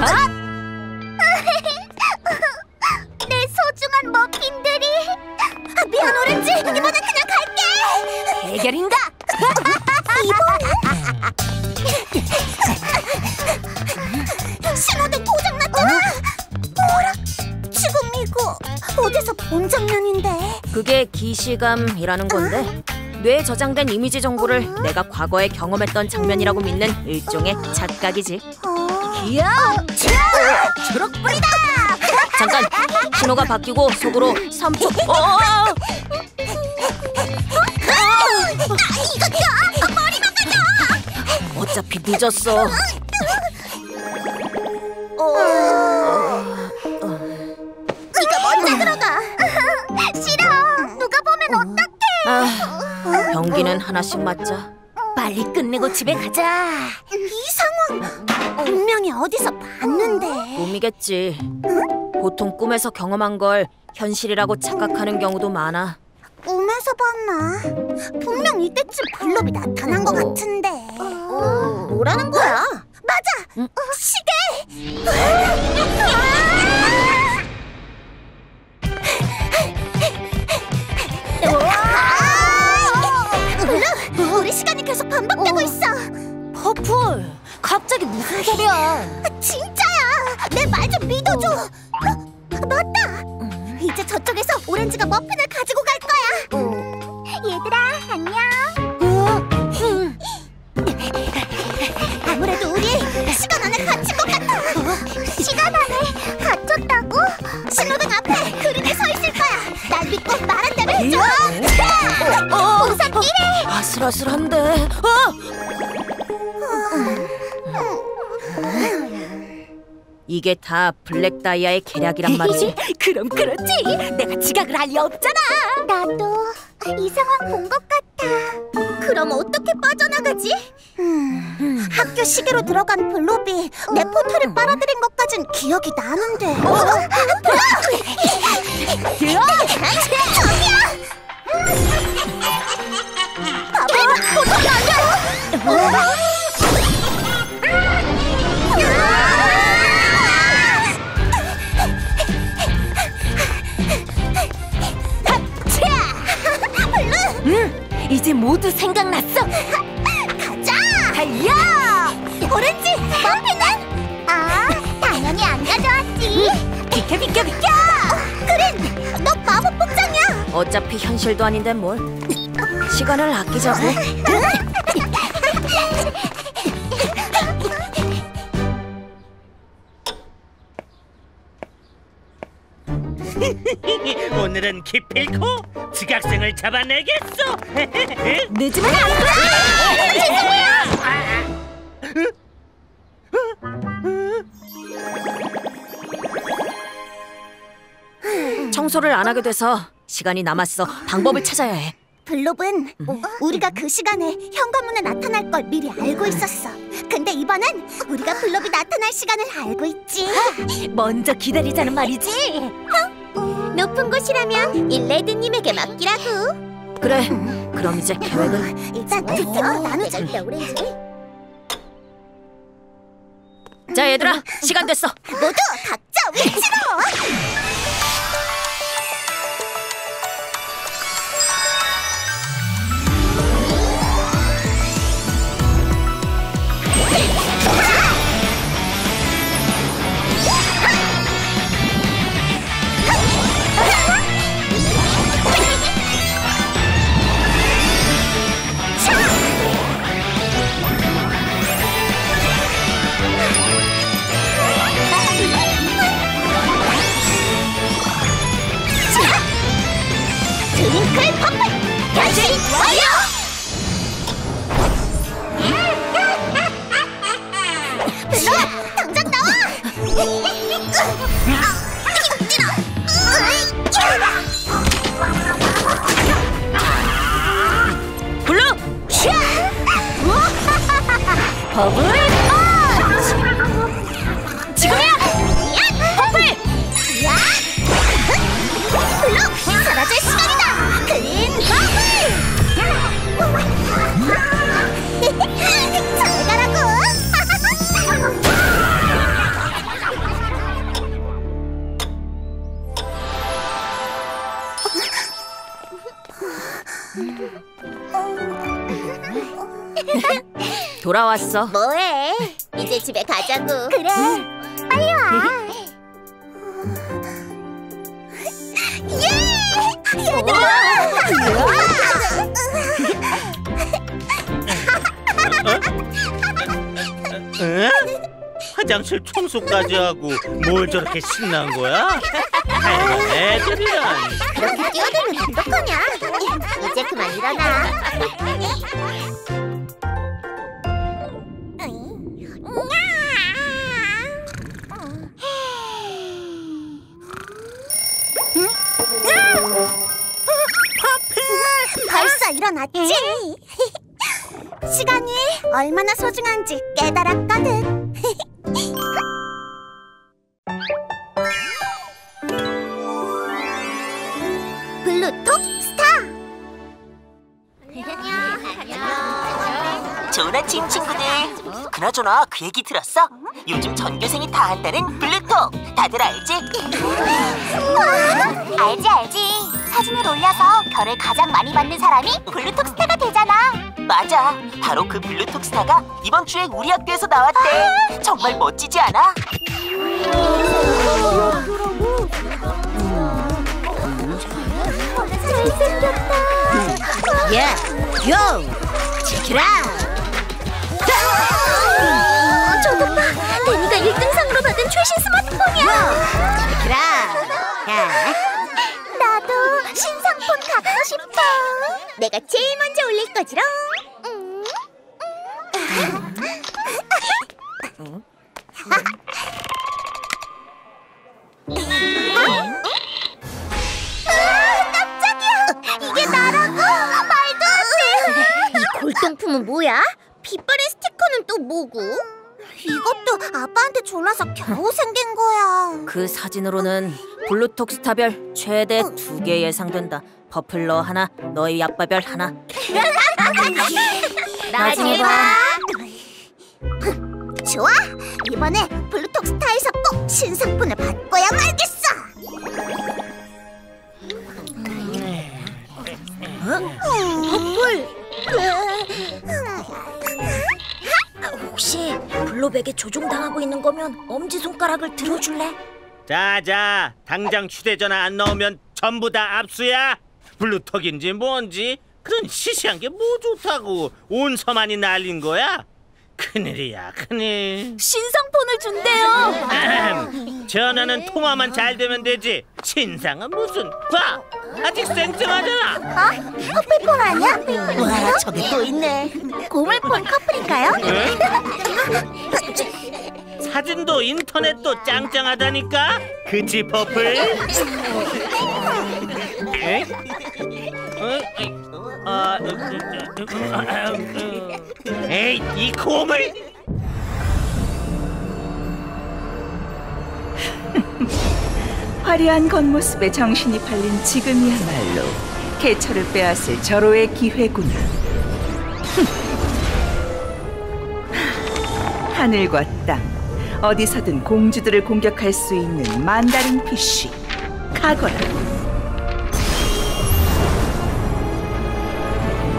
아, 아. 내 소중한 머핀들이. 아, 미안 오렌지. 이번엔 그냥 갈게. 해결인가? 이번. 신호등 고장 났잖아. 어라? 지금 이거 어디서 본 장면인데? 그게 기시감이라는 건데 뇌에 저장된 이미지 정보를 내가 과거에 경험했던 장면이라고 믿는 일종의 착각이지. 이야, 초록불이다. 잠깐 신호가 바뀌고 속으로 3초. 어! 아, 이것도 머리 망가져. 어차피 늦었어. 네 싫어. 누가 보면 어떡해? 아, 병기는 하나씩 맞자. 빨리 끝내고 집에 가자. 이 상황 분명히 어디서 봤는데. 꿈이겠지. 보통 꿈에서 경험한 걸 현실이라고 착각하는 경우도 많아. 꿈에서 봤나? 분명 이때쯤 블럽이 나타난 것 같은데. 뭐라는 거야? 맞아. 어, 시계. 블루, 우리 시간이 계속 반복되고 있어. 퍼플, 갑자기 무슨 소리야? 진짜야. 내 말 좀 믿어줘. 어, 맞다. 이제 저쪽에서 오렌지가 머핀을 가지고 갈 거야. 얘들아, 안녕. 아무래도 우리 시간 안에 갇힌 것 같아. 시간 안에? 신호등 앞에 그림에 서 있을 거야. 날 믿고 말한 대로 해줘. 어, 우산길에. 아슬아슬한데. 어! 이게 다 블랙 다이아의 계략이란 말이지. 그럼 그렇지. 내가 지각을 할 리 없잖아. 나도 이 상황 본 것 같아. 그럼 어떻게 빠져나가지? 음, 학교 시계로 들어간 블롭이 내 포털을 빨아들인 것까진 기억이 나는데. 저기 생각났어. 가자! 달려! 오렌지, 머핀은? 아, 당연히 안 가져왔지. 비켜 비켜 비켜. 그린, 너 마법 복장이야. 어차피 현실도 아닌데 뭘. 시간을 아끼자고. 오늘은 기필코 지각생을 잡아내겠어. 늦으면 안 돼. 청소를 안 하게 돼서 시간이 남았어. 방법을 찾아야 해. 블롭은 우리가 그 시간에 현관문에 나타날 걸 미리 알고 있었어. 근데 이번엔 우리가 블롭이 나타날 시간을 알고 있지. 먼저 기다리자는 말이지. 높은 곳이라면 이 레드님에게 맡기라고. 그래. 그럼 이제 계획은 일단 두개로 나누자. 오렌지. 자 얘들아 시간 됐어. 모두 각자 위치로. 블루! 버블 돌아왔어. 뭐해? 이제 집에 가자고. 그래. 빨리 와. 예! 응? 화장실 청소까지 하고 뭘 저렇게 신난 거야? 애들이란 그렇게 뛰어들면 어떡하냐? 이제 그만 일어나. 벌써 일어났지? 시간이 얼마나 소중한지 깨달았거든. 블루톡 스타. 좋은 아침 친구들 그나저나 그 얘기 들었어? 요즘 전교생이 다 한다는 블루톡 다들 알지? 알지 알지. 사진을 올려서 별을 가장 많이 받는 사람이 블루톡 스타가 되잖아. 맞아 바로 그 블루톡 스타가 이번 주에 우리 학교에서 나왔대 정말 멋지지 않아? 잘생겼다. 야, 요, 지키라. 저것 봐. 데니가 1등상으로 받은 최신 스마트폰이야. 지키라. 야, 신상폰 갖고 싶어. 내가 제일 먼저 올릴 거지롱. 음. 골동품은 뭐야? 빛바랜 스티커는 또 뭐고? 이것도 아빠한테 졸라서 겨우 생긴 거야. 그 사진으로는 블루톡 스타별 최대 두 개 예상된다. 퍼플 너 하나, 너희 아빠별 하나. 나중에 봐. 좋아. 이번에 블루톡 스타에서 꼭 신상품을 받고야 말겠어. 퍼플. 혹시 블루백에 조종당하고 있는 거면 엄지 손가락을 들어줄래? 자자 당장 휴대전화 안 넣으면 전부 다 압수야 블루톡인지 뭔지 그런 시시한 게 뭐 좋다고 온 섬 안이 난린 거야? 큰일이야 큰일 신상폰을 준대요. 전화는 통화만 잘 되면 되지 신상은 무슨 봐 아직 쌩쌩하잖아 어? 커플폰 아니야? 와, 저기 또 있네. 고물폰 커플인가요? 사진도 인터넷도 짱짱하다니까 그치 퍼플? 에? 어? 아, 음, 음, 음. 에이 이 곰을 화려한 겉모습에 정신이 팔린 지금이야말로 개처를 빼앗을 절호의 기회구나. 하늘과 땅, 어디서든 공주들을 공격할 수 있는 만다린 피쉬, 가거라.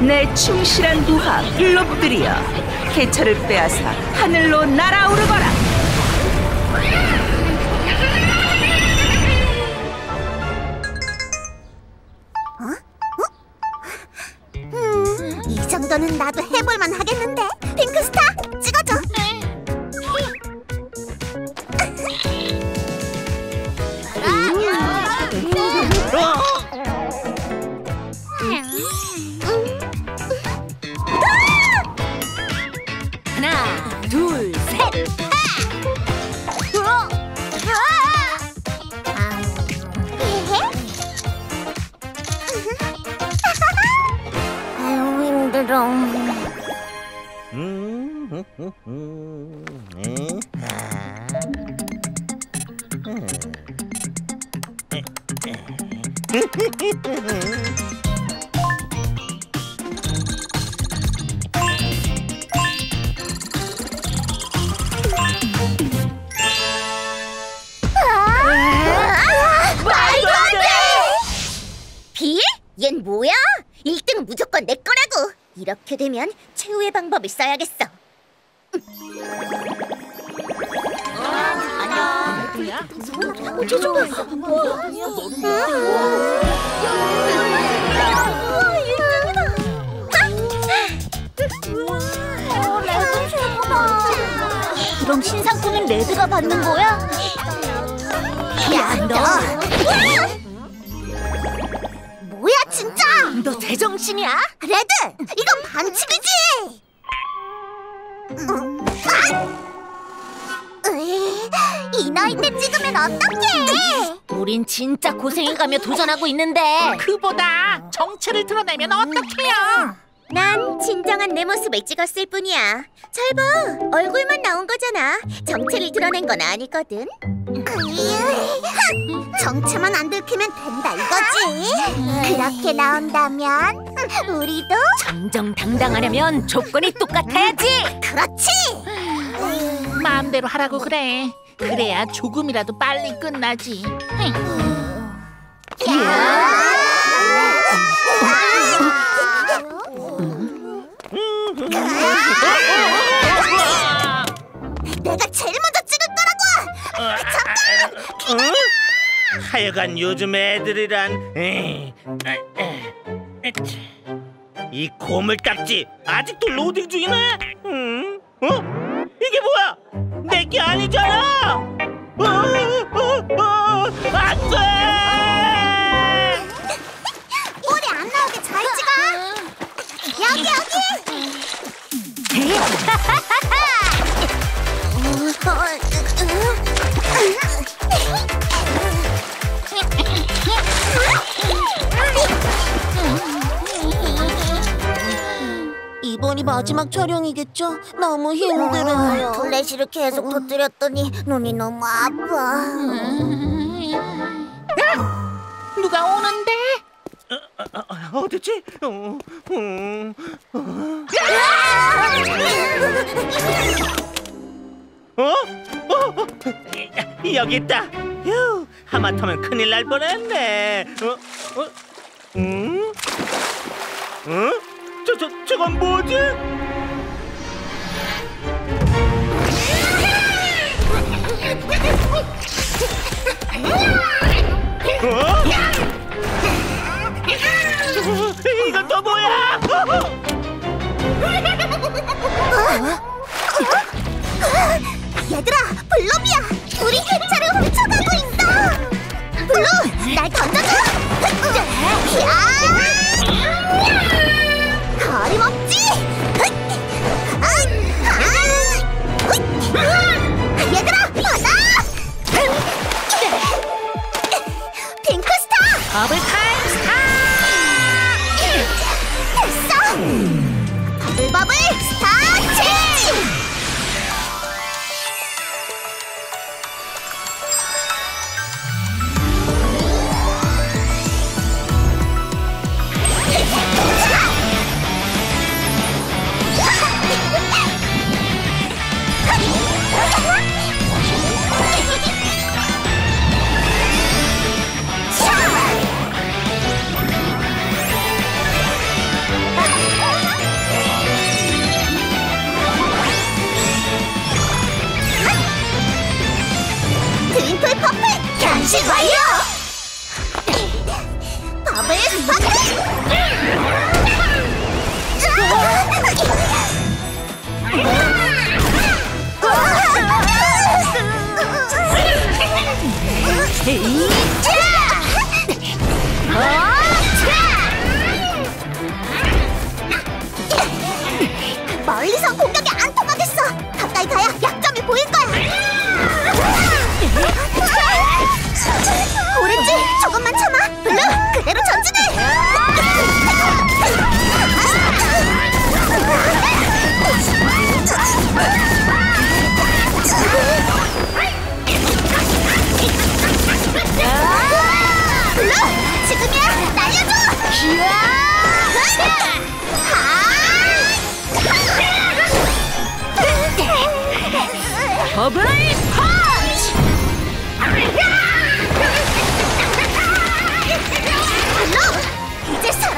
내 충실한 부하 글롭들이여, 개처를 빼앗아 하늘로 날아오르거라. 음, 이 정도는 나도 해볼만 하겠는데. 핑크스타, 찍어줘. 하 힘들어. 음, 음, 음, 음, 음. 말도 안 돼! 빌? 얜 뭐야? 1등은 무조건 내 거라고! 이렇게 되면 최후의 방법을 써야겠어. 그럼 신상품은 레드가 받는 거야? 야, 너! 진짜! 너 제정신이야? 레드! 이건 반칙이지! 음, 아! 으이, 이 나이 때 찍으면 어떡해! 우린 진짜 고생해가며 도전하고 있는데 그보다 정체를 드러내면 어떡해요? 난 진정한 내 모습을 찍었을 뿐이야. 잘 봐, 얼굴만 나온 거잖아. 정체를 드러낸 건 아니거든. 정체만 안 들키면 된다 이거지. 그렇게 나온다면 우리도 정정당당하려면 조건이 똑같아야지. 그렇지. 마음대로 하라고 그래. 그래야 조금이라도 빨리 끝나지. 내가 제일 먼저 찍을 거라고. 어? 하여간 요즘 애들이란. 이 고물딱지 아직도 로딩 중이네? 응? 어? 이게 뭐야? 내 게 아니잖아! 어, 어, 어, 안 돼! 꼬리 안 나오게 잘 찍어. 여기 여기. 이번이 마지막 촬영이겠죠? 너무 힘들어요. 플래시를 계속 터뜨렸더니 눈이 너무 아파. 누가 오는데? 어디지? 어, 어, 어? 어? 어? 여기 있다. 휴, 하마터면 큰일 날 뻔했네. 어? 어? 응? 응? 저, 저, 저건 뭐지? 어? 이건 또 뭐야? 얘들아, 블룸이야. 우리 회차를 훔쳐가고 있어. 블룸, 날 던져줘. 야! 어림없지. 얘들아, 받아. 핑크스타. 더블 타임 스타! 됐어. 버블버블 Hey!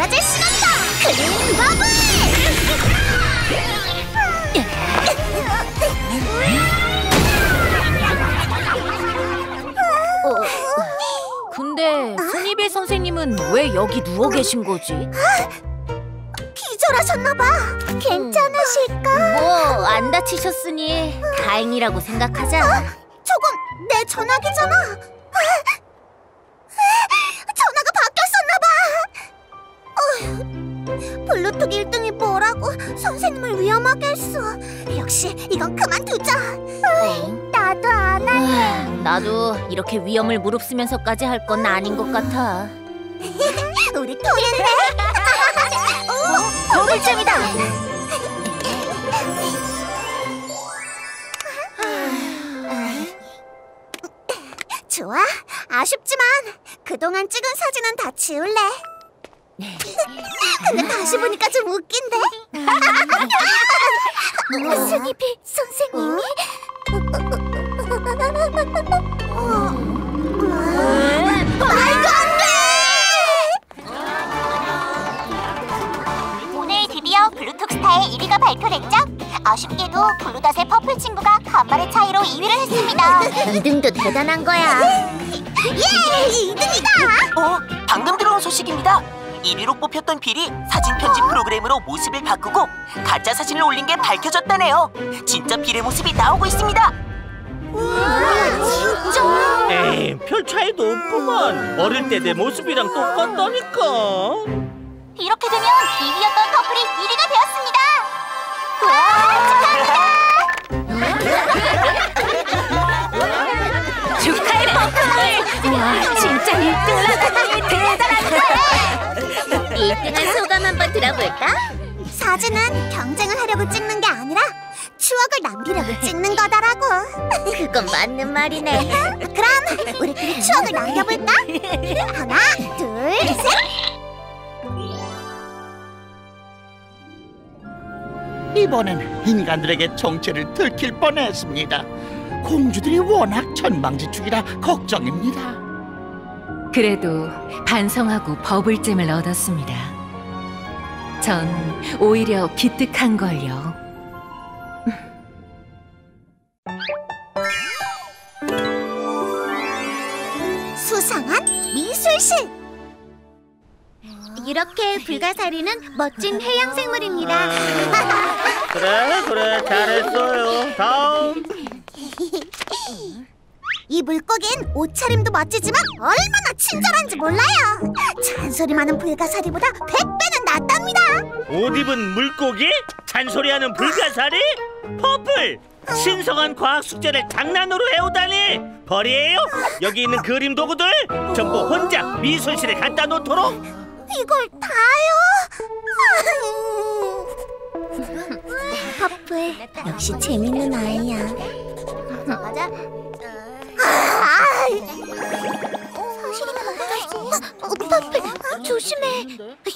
사라질 시간이다. 클린 버블. 근데 스니비 선생님은 왜 여기 누워 계신 거지? 기절하셨나봐. 괜찮으실까? 뭐 안 다치셨으니 다행이라고 생각하자. 이렇게 위험을 무릅쓰면서까지 할 건 아닌 것 같아. 우리 통했네. 어, 버블잼이다. 좋아. 아쉽지만 그동안 찍은 사진은 다 지울래. 근데 다시 보니까 좀 웃긴데. 스니비 선생님이 말도 안 돼! 오늘 드디어 블루톡스타의 1위가 발표됐죠? 아쉽게도 블루닷의 퍼플 친구가 간발의 차이로 2위를 했습니다. 2등도 대단한 거야. 예! 2등이다! 어? 방금 들어온 소식입니다. 1위로 뽑혔던 빌이 사진 편집 프로그램으로 모습을 바꾸고 가짜 사진을 올린 게 밝혀졌다네요. 진짜 빌의 모습이 나오고 있습니다. 진짜? 에이, 별 차이도 없구만. 어릴 때 내 모습이랑 똑같다니까. 이렇게 되면 2위였던 커플이 1위가 되었습니다. 와, 축하해 퍼플! 와 진짜 1등을 하다니 대단하다! 1등한 소감 한번 들어볼까? 사진은 경쟁을 하려고 찍는 게 아니라 추억을 남기려고 찍는 거다라고. 그건 맞는 말이네. 그럼 우리끼리 추억을 남겨볼까? 하나, 둘, 셋. 이번엔 인간들에게 정체를 들킬 뻔했습니다. 공주들이 워낙 천방지축이라 걱정입니다. 그래도 반성하고 버블잼을 얻었습니다. 전 오히려 기특한 걸요. 수상한 미술실. 이렇게 불가사리는 멋진 해양 생물입니다. 그래, 그래, 잘했어요. 다음. 이 물고기는 옷차림도 멋지지만 얼마나 친절한지 몰라요. 잔소리 많은 불가사리보다 100배는 낫답니다. 옷 입은 물고기? 잔소리하는 불가사리? 퍼플! 신성한 과학 숙제를 장난으로 해오다니! 벌이에요? 여기 있는 그림 도구들 전부 혼자 미술실에 갖다 놓도록! 이걸 다요? 퍼플 역시 재밌는 아이야. 맞아. 사실이면 어떡하지? 어, 퍼플 조심해.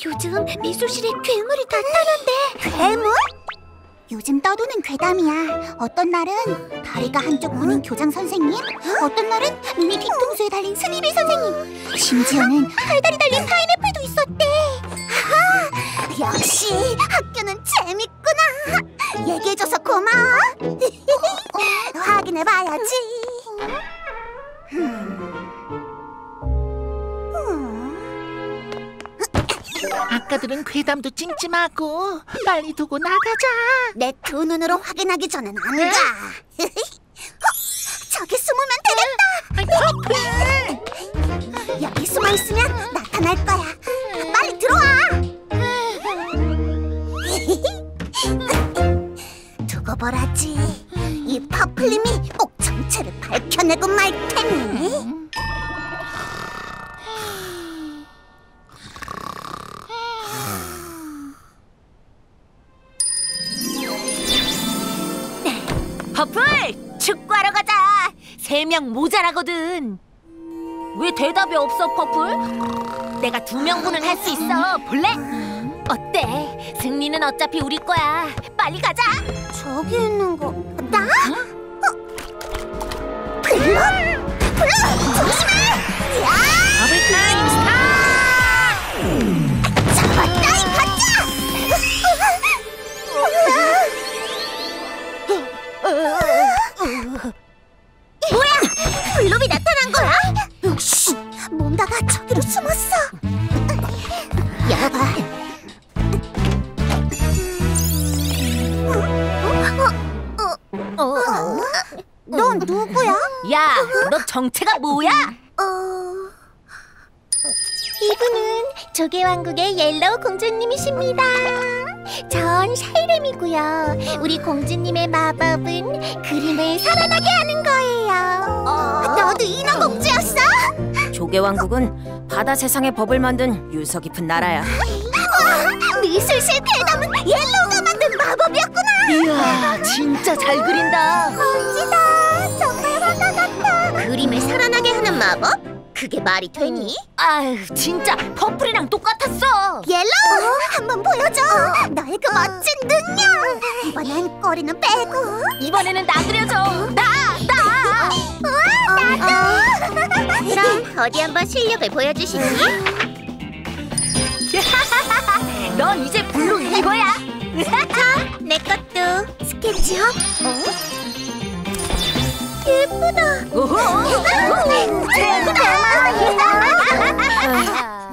요즘 미술실에 괴물이 나타난대. 괴물? 요즘 떠도는 괴담이야. 어떤 날은 다리가 한쪽뿐인 교장 선생님, 어떤 날은 눈이 뒤통수에 달린 스니비 선생님, 심지어는 팔다리 달린 파인애플도 있었대. 하하, 역시 학교는 재밌구나. 얘기해줘서 고마워. 확인해봐야지. 아까 들은 괴담도 찜찜하고 빨리 두고 나가자. 내 두 눈으로 확인하기 전엔 안 가. 어, 저기 숨으면 되겠다. 여기 숨어 있으면 나타날 거야. 빨리 들어와. 처벌하지. 이 퍼플님이 꼭 정체를 밝혀내고 말 테니. 퍼플! 축구하러 가자! 세 명 모자라거든! 왜 대답이 없어, 퍼플? 내가 두 명분은 할 수 있어. 볼래? 어때? 승리는 어차피 우리 거야. 빨리 가자! 저기 있는 거 나? 어? 블루? 블루 조심해! 야! double time star! 잡았다 이 가짜! 뭐야? 블루비 나타난 거야? 뭔가가 저기로 숨었어. 열어봐. 어? 어? 어? 넌 누구야? 야, 너 정체가 뭐야? 어... 이분은 조개왕국의 옐로우 공주님이십니다. 전 샤이렘이고요. 우리 공주님의 마법은 그림을 살아나게 하는 거예요. 너도 인어 공주였어? 조개왕국은 바다 세상의 법을 만든 유서 깊은 나라야. 와, 미술실 괴담은 옐로우가 만든 마법이었구나. 이야, 진짜 잘 그린다. 멋지다. 정말 화가 같아. 그림을 살아나게 하는 마법? 그게 말이 되니? 아유, 진짜 퍼플이랑 똑같았어. 옐로우, 한번 보여줘. 너의 그 멋진 능력. 이번엔 꼬리는 빼고. 이번에는 나 그려줘. 나, 나. 우와, 나도. 그럼 어디 한번 실력을 보여주시지? 넌 이제 블루 이거야. 자, 내 것도 sketch up. 어? 예쁘다. 오호.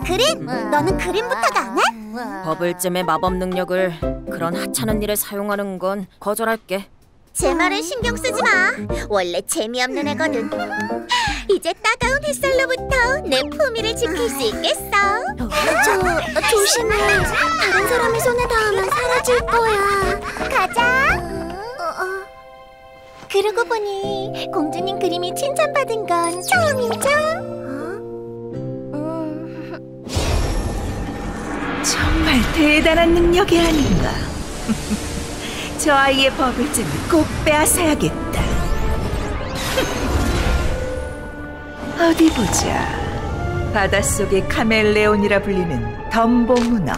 그림? 너는 그림부터가 안 해? 버블젬의 마법 능력을 그런 하찮은 일에 사용하는 건 거절할게. 제 말은 신경 쓰지 마. 원래 재미없는 애거든. 이제 따가운 햇살로부터 내 품위를 지킬 수 있겠어. 저 조심해. 다른 사람의 손에 닿으면 사라질 거야. 가자. 그러고 보니 공주님 그림이 칭찬받은 건 처음이죠? 정말 대단한 능력이 아닌가. 저 아이의 버블잼을 꼭 빼앗아야겠다. 어디 보자. 바닷속의 카멜레온이라 불리는 덤보 문어.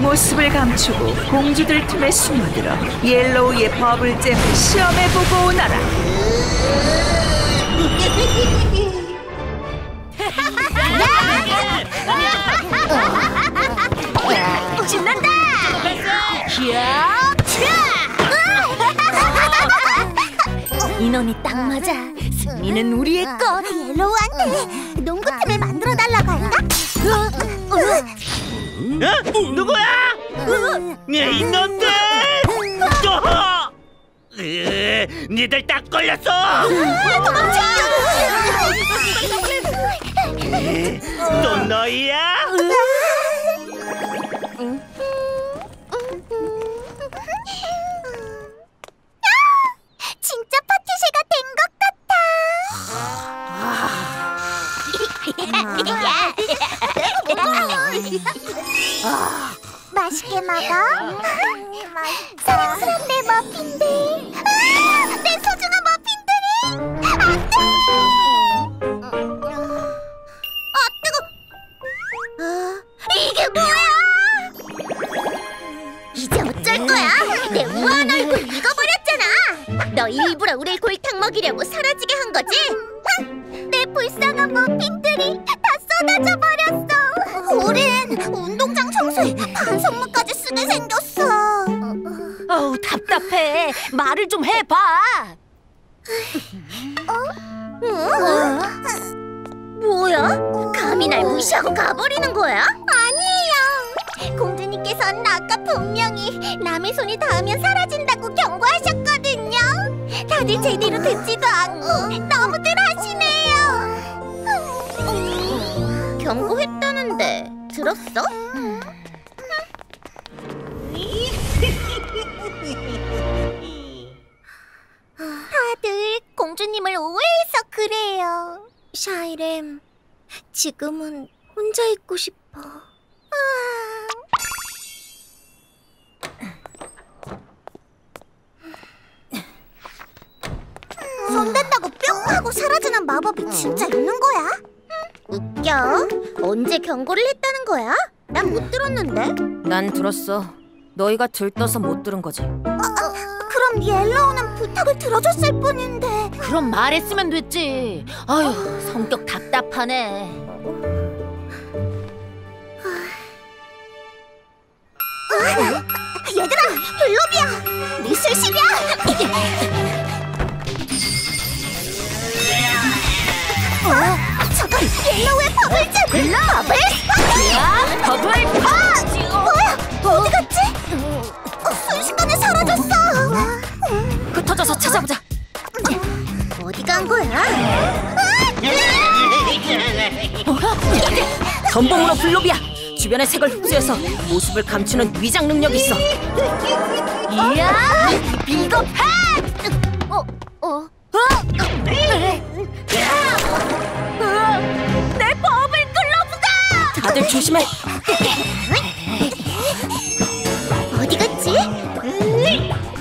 모습을 감추고 공주들 틈에 숨어들어 옐로우의 버블잼을 시험해보고 오너라. 신난다. 인원이 딱 맞아. 승리는 우리의 것. 옐로우한테 농구 팀을 만들어 달라고 할까? 어? 누구야? 네 이놈들! 또! 으, 니들 딱 걸렸어! 으, 또 너희야? 진짜 파티쉐가 된 것 같아. 야, 맛있게 먹어. 사랑스러운 내 머핀들. 아, 내 소중한 머핀들이. 안 돼. 아, 뜨거. 아, 이게 뭐야? 이제 어쩔 거야? 내 우아한 얼굴 익어버렸잖아. 너 일부러 우릴 골탕 먹이려고 사라지게 한 거지? 흥, 내 불쌍한 머핀들이 다 쏟아져 버렸어. 우린 운동장 청소에 반성문까지 쓰게 생겼어. 어우 답답해. 말을 좀 해봐. 뭐야? 감히 날 무시하고 가버리는 거야? 아니에요. 공주님께서는 아까 분명히 남의 손이 닿으면 사라진다고 경고하셨거든요. 다들 제대로 듣지도 않고 샤이렘, 지금은 혼자 있고 싶어. 아. 손 댄다고 뿅 하고 사라지는 마법이 진짜 있는 거야? 웃겨. 언제 경고를 했다는 거야? 난 못 들었는데. 난 들었어. 너희가 들떠서 못 들은 거지. 그럼 옐로우는 부탁을 들어줬을 뿐인데. 그럼 말했으면 됐지. 아휴, 성격 답답하네. 얘들아, 블로비야, 미술실이야. 어, 저건 옐로우의 버블젬. 버블 스파이야. 버블 펀치. 뭐야? 어디 갔지? 흩어져서 찾아보자. 어디 간 거야? 전범으로 블로비야. 주변의 색을 흡수해서 모습을 감추는 위장 능력이 있어. 이야, 비겁해! 어, 어, 내 버블 글러브가! 다들 조심해. 어디 갔지?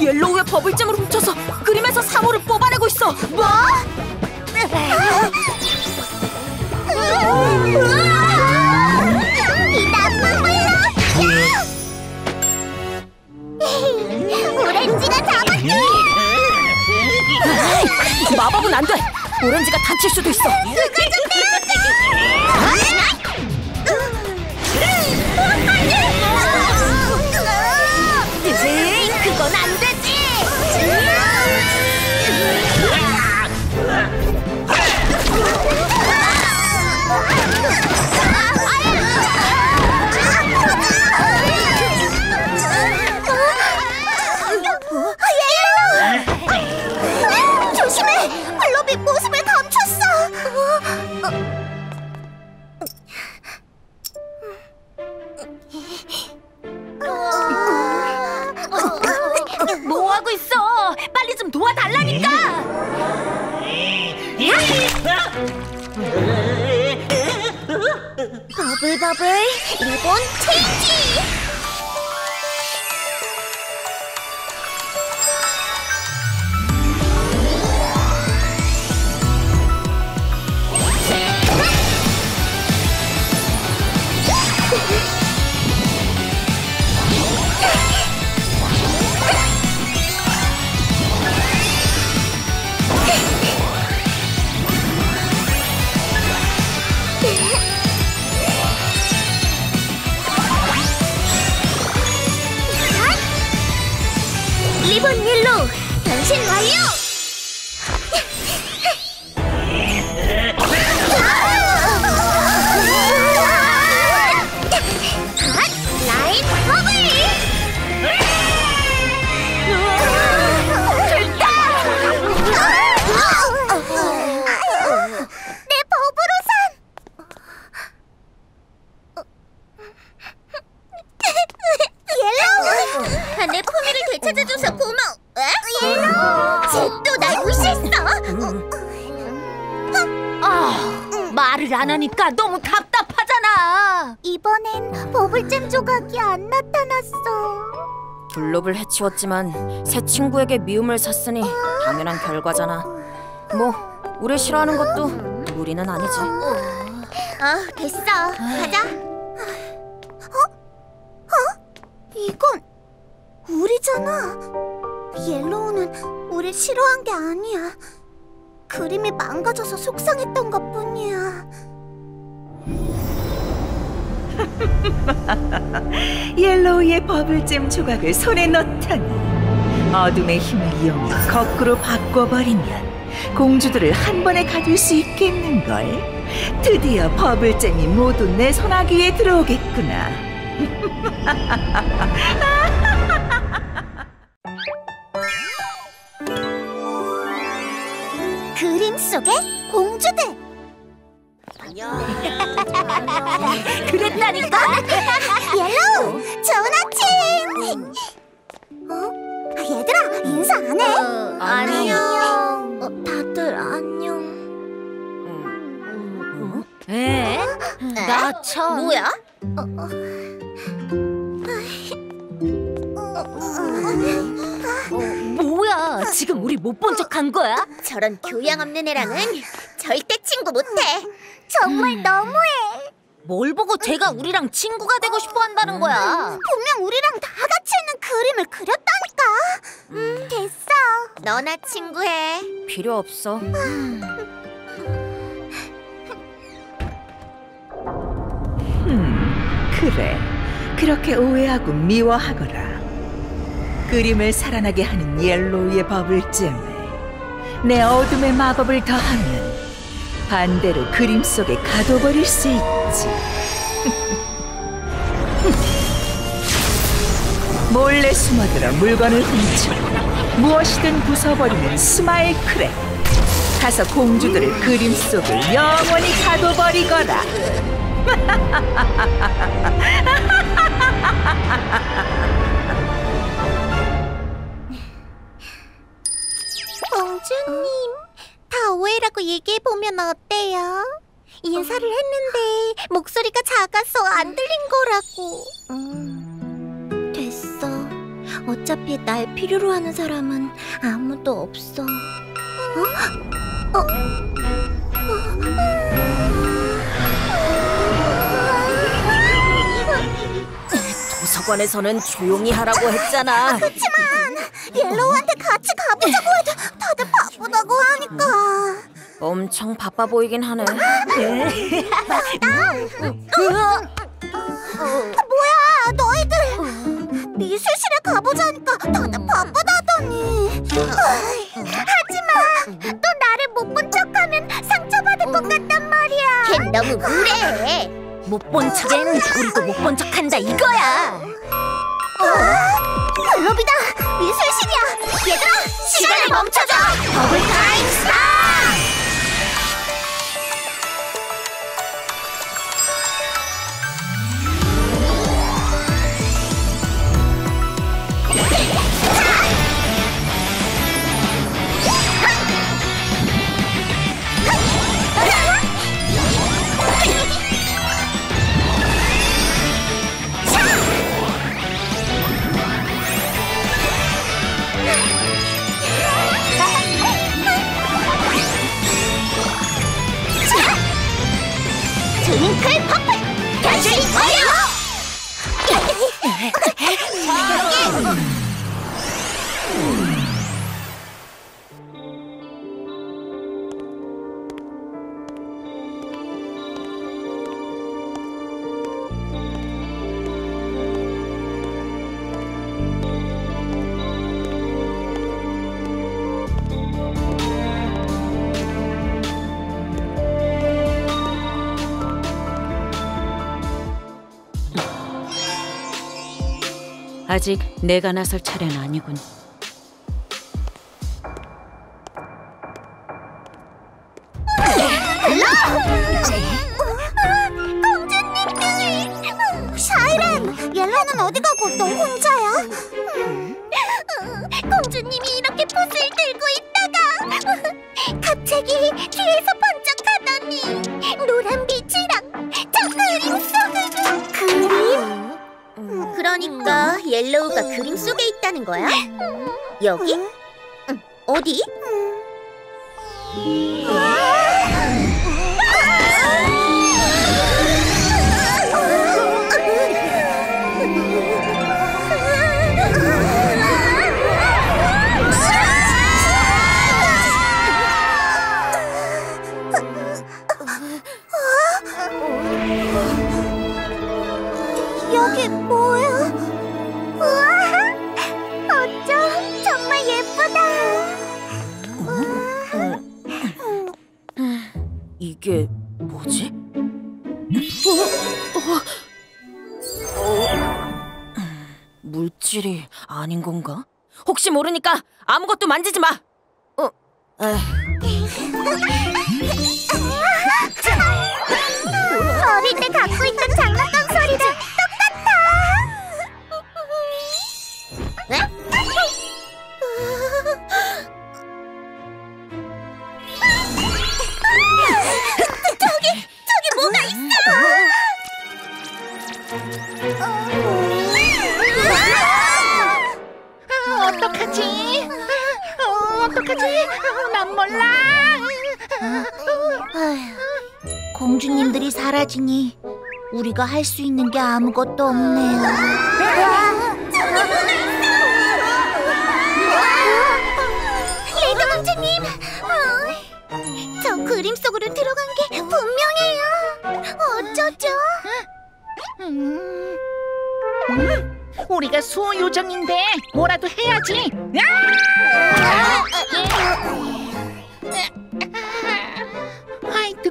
옐로우의 버블잼을 훔쳐서 그림에서 사물을 뽑아내고 있어. 뭐? 이 나쁜 물로! 오렌지가 잡았지! 마법은 안 돼. 오렌지가 다칠 수도 있어. 좀 버블버블 리본 체인지! 변신 완 블롭을 해치웠지만 새 친구에게 미움을 샀으니 당연한 결과잖아. 뭐 우리 싫어하는 것도 무리는 아니지. 아, 됐어. 가자. 어? 어? 이건 우리잖아. 옐로우는 우리 싫어한 게 아니야. 그림이 망가져서 속상했던 것 뿐이야. 옐로우의 버블잼 조각을 손에 넣다니. 어둠의 힘을 이용해 거꾸로 바꿔버리면 공주들을 한 번에 가질 수 있겠는걸? 드디어 버블잼이 모두 내 손아귀에 들어오겠구나. 그림 속의 공주들. 그랬다니까. 옐로우, 좋은 아침. 어? 얘들아, 인사 안 해? 안녕. 어, 다들 안녕. 에? 나 참. 뭐야? 뭐야? 지금 우리 못 본 척 한 거야? 저런 교양 없는 애랑은 절대 친구 못해. 정말 너무해. 뭘 보고 쟤가 우리랑 친구가 되고 싶어 한다는 거야? 분명 우리랑 다 같이 있는 그림을 그렸다니까. 음, 됐어. 너나 친구해. 필요 없어. 음, 그래. 그렇게 오해하고 미워하거라. 그림을 살아나게 하는 옐로우의 버블젬에 내 어둠의 마법을 더하면 반대로 그림 속에 가둬버릴 수 있지. 몰래 숨어들어 물건을 훔치고 무엇이든 부숴버리는 스마일 크랙. 가서 공주들을 그림 속에 영원히 가둬버리거라. 공주님, 다 오해라고 얘기해보면 어때요? 인사를 했는데 목소리가 작아서 안 들린 거라고. 음, 됐어. 어차피 날 필요로 하는 사람은 아무도 없어. 어? 어? 도서관에서는 조용히 하라고 했잖아. 그렇지만 옐로우한테 같이 가보자고 해도 다들 바쁘다고 하니까. 엄청 바빠 보이긴 하네. 뭐야 너희들 미술실에 가보자니까 다들 바쁘다더니 하지마 또 나를 못 본 척하면 상처받을 것 같단 말이야 걘 너무 무례해 못 본 척엔 우리도 못 본 척한다 이거야. 블로비다. 미술실이야. 얘들아 시간을 멈춰줘. 버블 타임 스타 time. 아직 내가 나설 차례는 아니군. 우리가 할 수 있는 게 아무것도 없네요. 레드 공주님, 어, 저 그림 속으로 들어간 게 분명해요. 어쩌죠? 음, 우리가 수호 요정인데 뭐라도 해야지. 화이트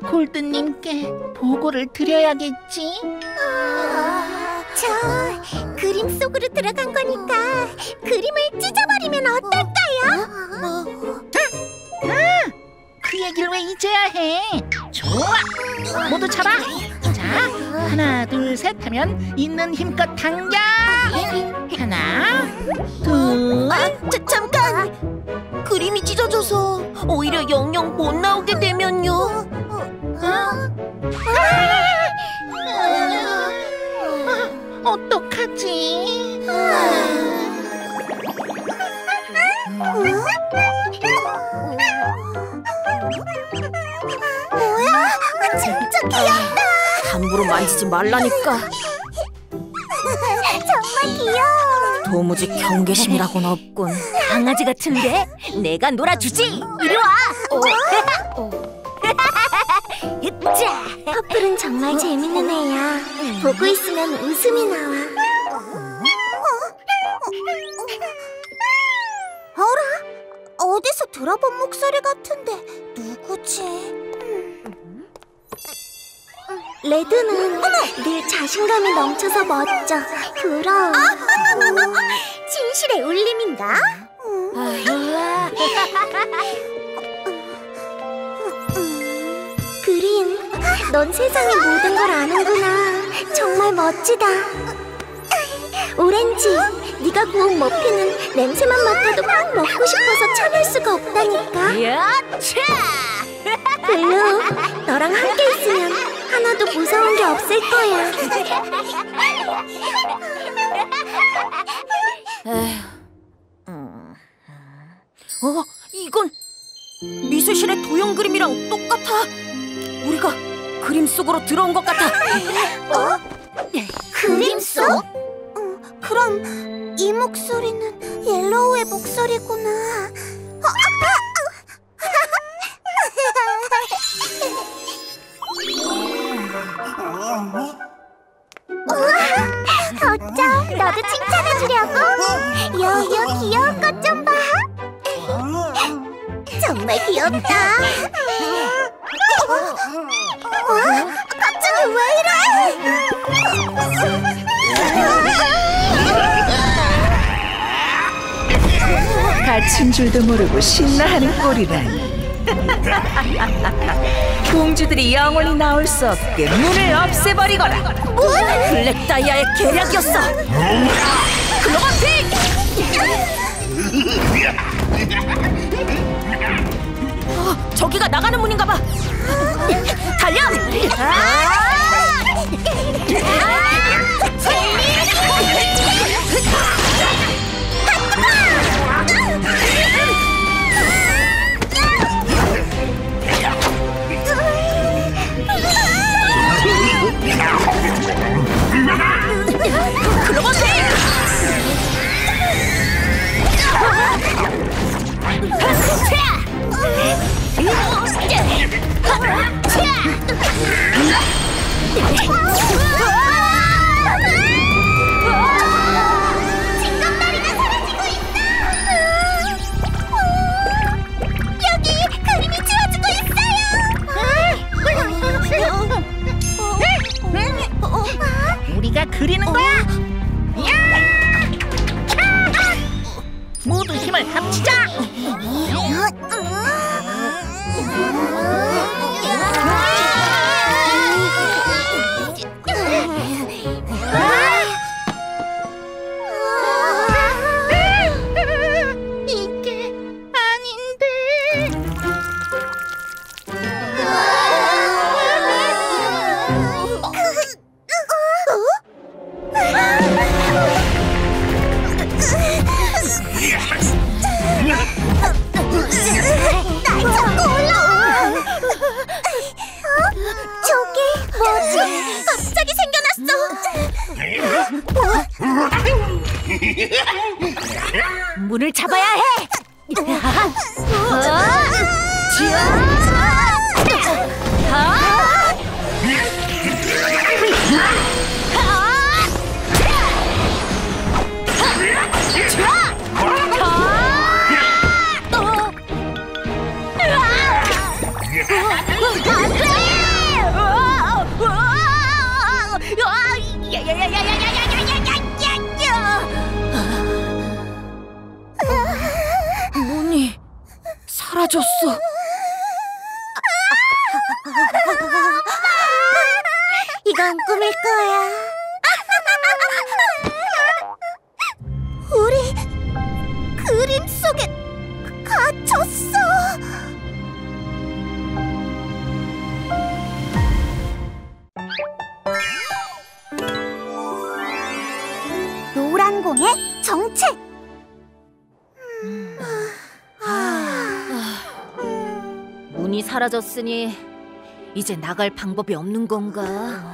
골드님께 보고를 드려야겠지. 저 그림 속으로 들어간 거니까 그림을 찢어버리면 어떨까요? 그 얘기를 왜 이제야 해? 좋아. 모두 잡아. 자, 하나, 둘, 셋 하면 있는 힘껏 당겨. 하나, 둘. 아, 자, 잠깐! 그림이 찢어져서 오히려 영영 못 나오게 되면요. 어떡하지? 뭐야? 진짜 귀엽다. 함부로 만지지 말라니까. 정말 귀여워. 도무지 경계심이라고는 없군. 강아지 같은데 내가 놀아주지. 이리 와. 자, 커플은 정말 재밌는 애야. 보고 있으면 웃음이 나와. 어라? 어디서 들어본 목소리 같은데 누구지? 레드는 늘 자신감이 넘쳐서 멋져. 부러워. 진실의 울림인가? 넌 세상의 모든 걸 아는구나. 정말 멋지다. 오렌지, 네가 구운 머핀은 냄새만 맡아도 꼭 먹고 싶어서 참을 수가 없다니까. 야차! 블루, 너랑 함께 있으면 하나도 무서운 게 없을 거야. 어, 이건 미술실의 도형 그림이랑 똑같아. 우리가 그림 속으로 들어온 것 같아. 그림 속? 어, 그럼 이 목소리는 옐로우의 목소리구나. 어, 어, 어쩜 너도 칭찬해주려고? 여여 귀여운 것 좀 봐. 정말 귀엽다. 어? 갑자기 왜 이래? 갇힌 줄도 모르고 신나하는 꼴이라니. 공주들이 영원히 나올 수 없게 문을 없애버리거라. 블랙 다이아의 계략이었어. 클로버틱! 어, 저기가 나가는 문인가 봐. 달려! 징검 사라졌으니 이제 나갈 방법이 없는 건가?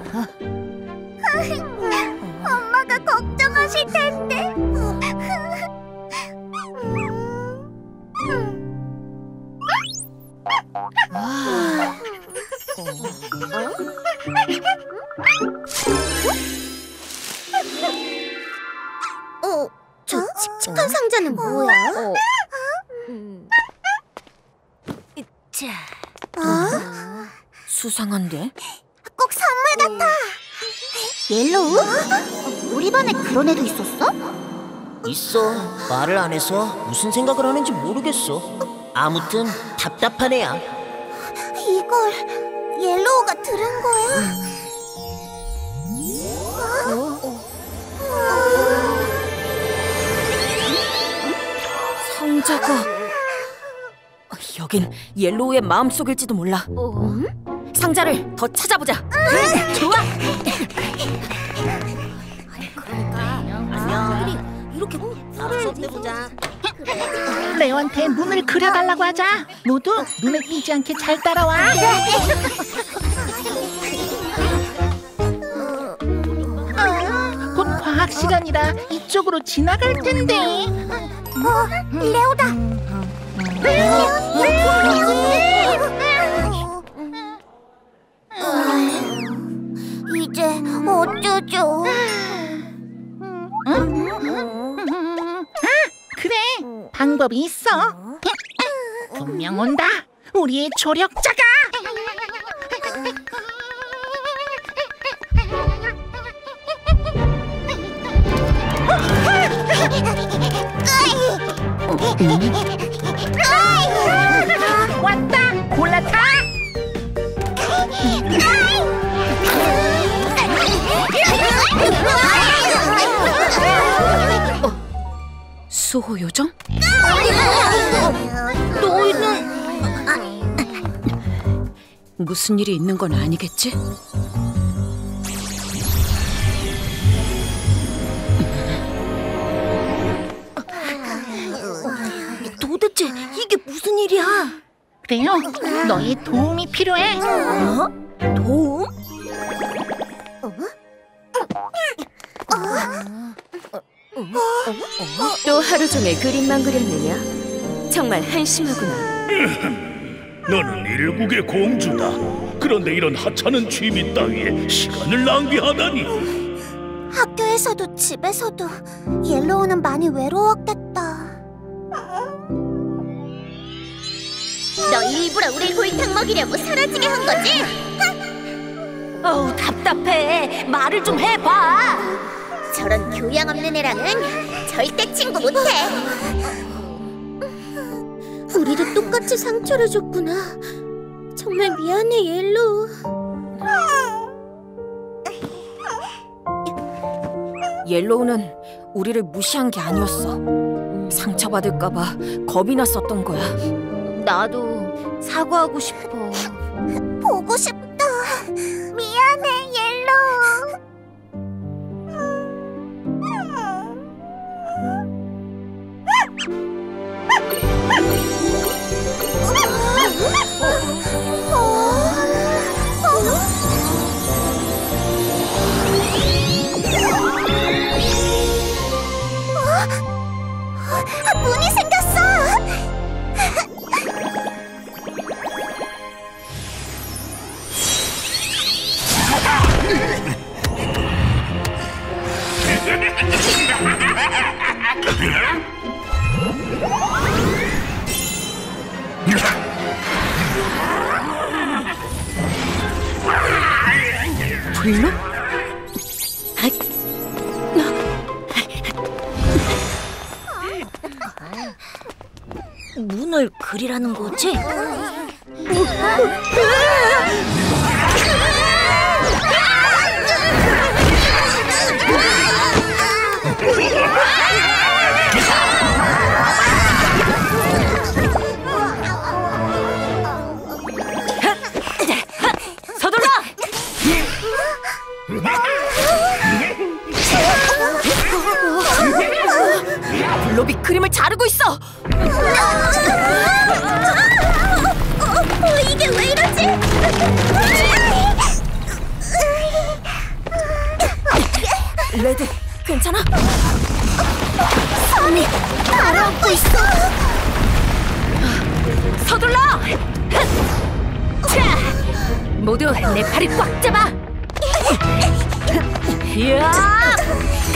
있어. 말을 안 해서 무슨 생각을 하는지 모르겠어. 아무튼 답답한 애야. 이걸 옐로우가 들은 거야? 상자가 여긴 옐로우의 마음속일지도 몰라. 상자를 더 찾아보자. 좋아. 이렇게 알았어 보자. 레오한테 문을 그려달라고 하자. 모두 눈에 띄지 않게 잘 따라와. 곧 과학 시간이라 이쪽으로 지나갈 텐데. 어, 레오다. 이제 방법이 있어. 분명 온다. 우리의 조력자가. 왔다. 골라타. 수호 요정? 너희는 무슨 일이 있는 건 아니겠지? 도대체 이게 무슨 일이야? 그래요. 너의 도움이 필요해. 어? 도움? 또 하루 종일 그림만 그렸느냐? 정말 한심하구나. 너는 일국의 공주다. 그런데 이런 하찮은 취미 따위에 시간을 낭비하다니. 학교에서도 집에서도 옐로우는 많이 외로웠겠다. 너 일부러 우릴 골탕 먹이려고 사라지게 한 거지? 어우 답답해. 말을 좀 해봐. 저런 교양 없는 애랑은 절대 친구 못해. 우리도 똑같이 상처를 줬구나. 정말 미안해, 옐로우. 옐로우는 우리를 무시한 게 아니었어. 상처받을까봐 겁이 났었던 거야. 나도 사과하고 싶어. 보고 싶다. 미안해, 옐로우. 아, 문이 생겼어! 불러? 눈을 그리라는 거지? 서둘러! 블록이 그림을 자르고 있어! 어, 이게 왜 이러지? 레드, 괜찮아? 손이 가라앉고 있어. 서둘러! 자, 모두 내 팔을 꽉 잡아! 이야!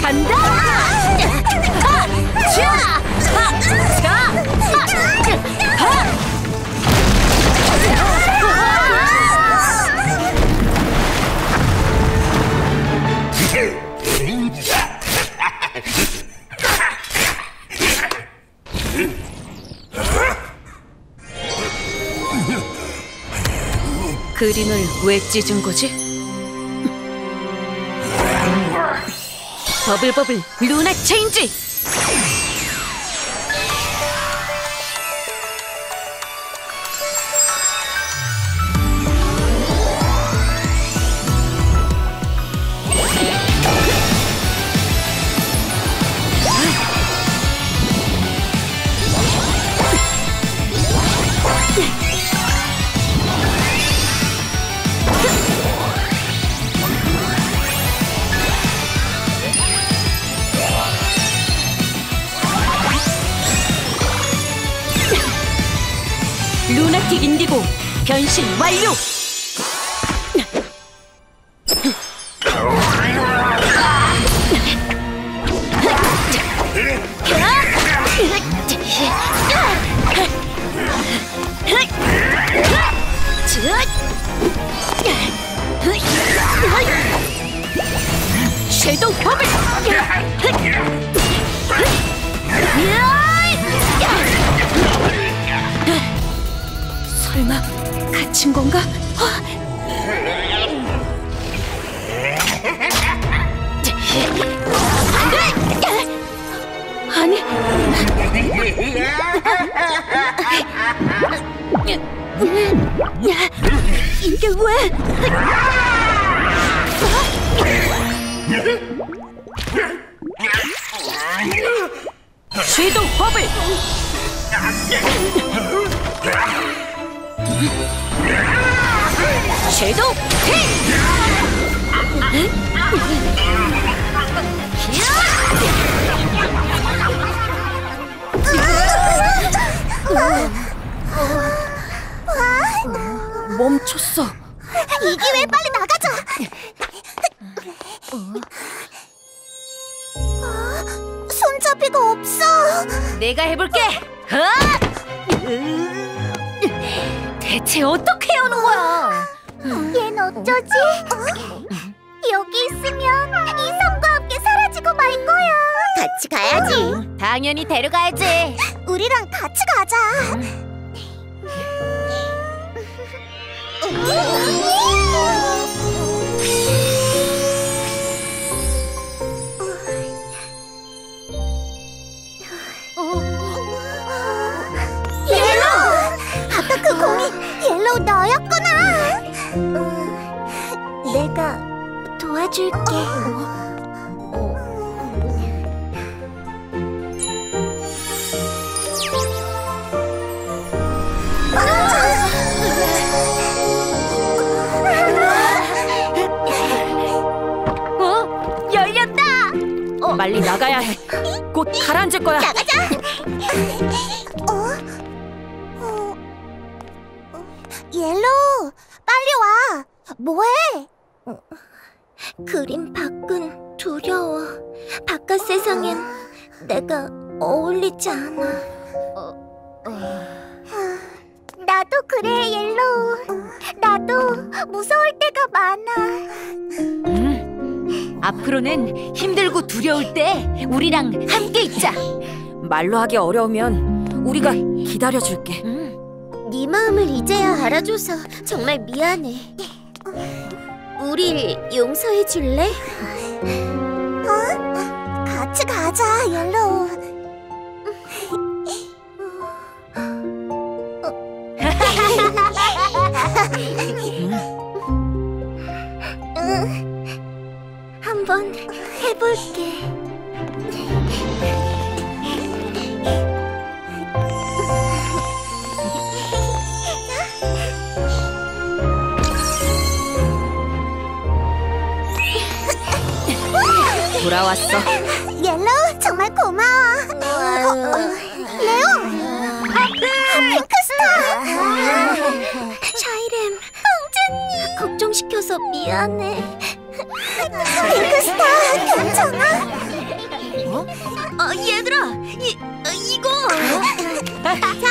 간다! 하! 자! 하! 자! 그림을 왜 찢은 거지? 버블버블 루나 체인지! 빨리 나가야 해. 곧 가라앉을 거야. 나가자. 어? 어? 옐로우, 빨리 와. 뭐해? 어, 그림 밖은 두려워. 바깥 세상엔 내가 어울리지 않아. 아, 나도 그래, 옐로우. 나도 무서울 때가 많아. 음, 앞으로는 힘들고 두려울 때 우리랑 함께 있자. 말로 하기 어려우면 우리가 기다려줄게. 네 마음을 이제야 알아줘서 정말 미안해. 우릴 용서해 줄래? 어? 같이 가자, 옐로우. 응, 한번 해볼게. 돌아왔어. 옐로우 정말 고마워. 어, 어, 레오, 핑크스타, 샤이렘, 공주님 걱정시켜서 미안해. 핑크스타 괜찮아? 어? 어, 얘들아, 이 어, 이거. 자,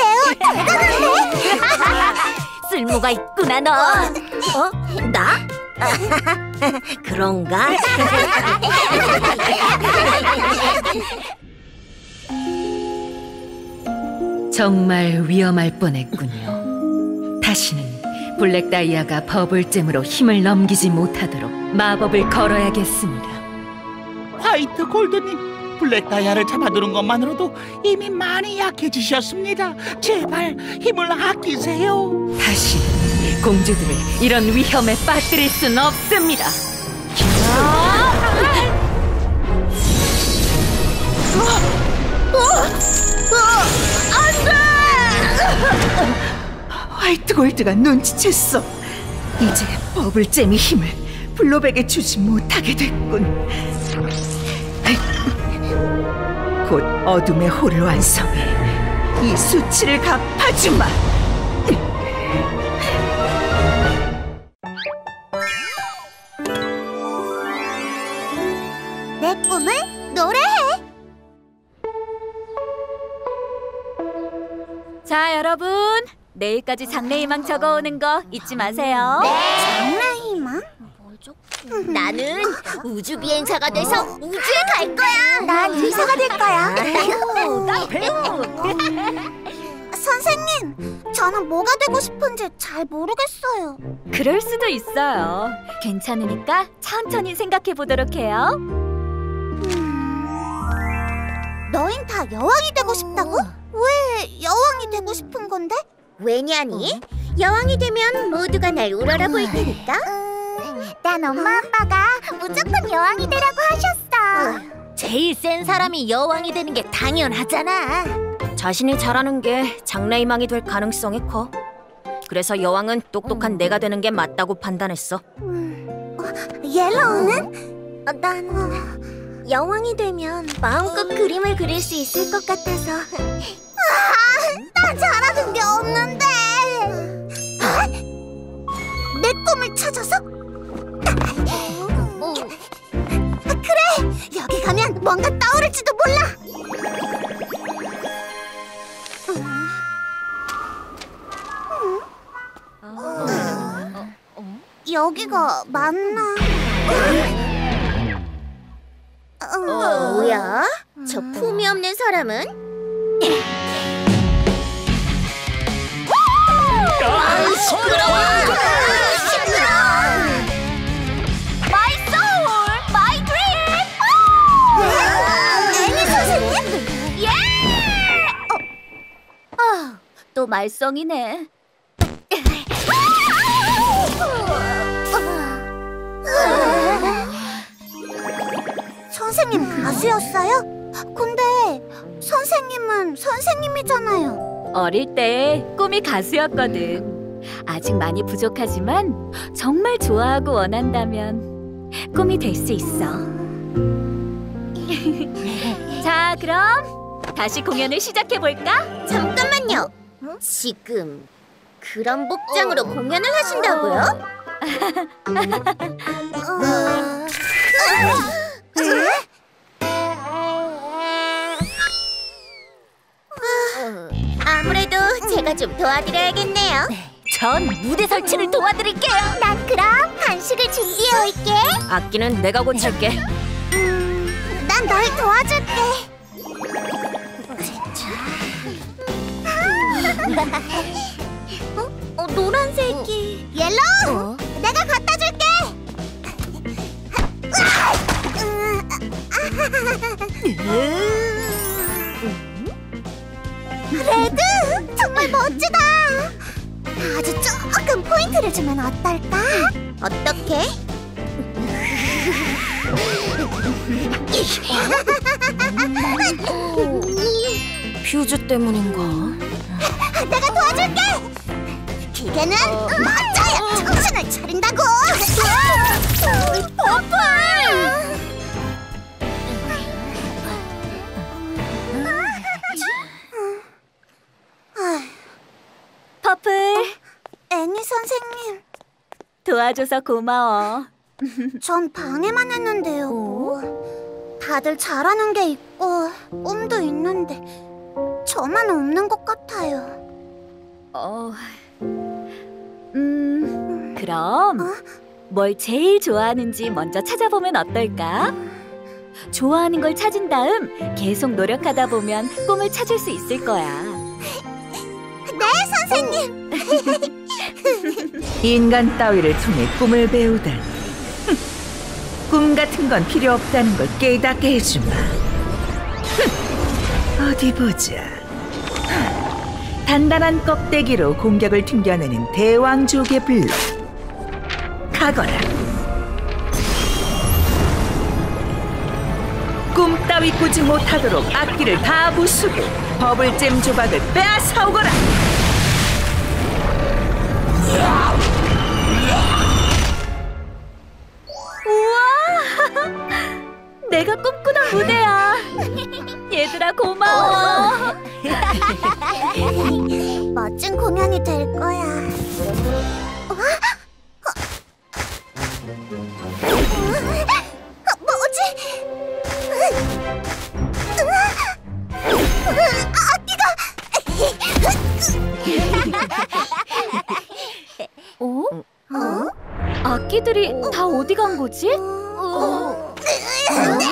레오 대단하네. 쓸모가 있구나 너. 어? 나? 그런가? 정말 위험할 뻔했군요. 다시는 블랙 다이아가 버블젬으로 힘을 넘기지 못하도록 마법을 걸어야겠습니다. 화이트 골드님, 블랙 다이아를 잡아두는 것만으로도 이미 많이 약해지셨습니다. 제발 힘을 아끼세요. 다시 공주들을 이런 위험에 빠뜨릴 순 없습니다. 화이트 골드가 눈치챘어. 이제 버블잼이 힘을 블로백에 주지 못하게 됐군. 곧 어둠의 홀을 완성해 이 수치를 갚아주마. 내 꿈을 노래해. 자, 여러분. 내일까지 장래희망 적어오는 거 잊지 마세요. 장래희망? 나는 우주 비행사가 돼서 우주에 갈 거야. 난 의사가 될 거야. 선생님, 저는 뭐가 되고 싶은지 잘 모르겠어요. 그럴 수도 있어요. 괜찮으니까 천천히 생각해 보도록 해요. 너흰 다 여왕이 되고 싶다고? 왜 여왕이 되고 싶은 건데? 왜냐니? 여왕이 되면 모두가 날 우러러 볼 테니까. 난 엄마 아빠가 무조건 여왕이 되라고 하셨어. 제일 센 사람이 여왕이 되는 게 당연하잖아. 자신이 잘하는 게 장래희망이 될 가능성이 커. 그래서 여왕은 똑똑한 내가 되는 게 맞다고 판단했어. 옐로우는? 어, 난 여왕이 되면 마음껏 그림을 그릴 수 있을 것 같아서. 아, 나 잘하는 게 없는데. 아? 내 꿈을 찾아서? 어, 그래, 여기 가면 뭔가 떠오를지도 몰라. 여기가 맞나? 어, 뭐야? 저 품이 없는 사람은? 아, 시끄러워! 시끄러워! 예! 아, 또 말썽이네. 선생님 가수였어요? 근데 선생님은 선생님이잖아요. 어릴 때 꿈이 가수였거든. 아직 많이 부족하지만 정말 좋아하고 원한다면 꿈이 될 수 있어. 자, 그럼 다시 공연을 시작해 볼까? 잠깐만요. 지금 그런 복장으로 공연을 하신다고요? 어... 아 제가 좀 도와드려야겠네요. 전 무대 설치를 도와드릴게요. 난 그럼 간식을 준비해 올게. 악기는 내가 고칠게. 난 널 도와줄게. 어? 어, 노란색이. 옐로우! 내가 갖다 줄게. 레드! 정말 멋지다. 아주 조금 포인트를 주면 어떨까? 어떻게? 퓨즈 때문인가? 내가 도와줄게. 기계는 맞아야 정신을 차린다고. 버플! 퍼플 애니 선생님, 도와줘서 고마워. 전 방해만 했는데요. 다들 잘하는 게 있고 꿈도 있는데 저만 없는 것 같아요. 어, 음, 그럼 뭘 제일 좋아하는지 먼저 찾아보면 어떨까? 좋아하는 걸 찾은 다음 계속 노력하다 보면 꿈을 찾을 수 있을 거야. 네, 선생님. 인간 따위를 통해 꿈을 배우다니. 흠, 꿈 같은 건 필요 없다는 걸 깨닫게 해주마. 흠, 어디 보자. 단단한 껍데기로 공격을 튕겨내는 대왕족의 블록. 가거라. 꿈 따위 꾸지 못하도록 악기를 다 부수고 버블잼 조각을 빼앗아오거라. 내가 꿈꾸던 무대야. 얘들아 고마워. 멋진 공연이 될 거야. 어? 어, 뭐지? 어? 어? 악기들이 다 어디 간 거지? 내놔!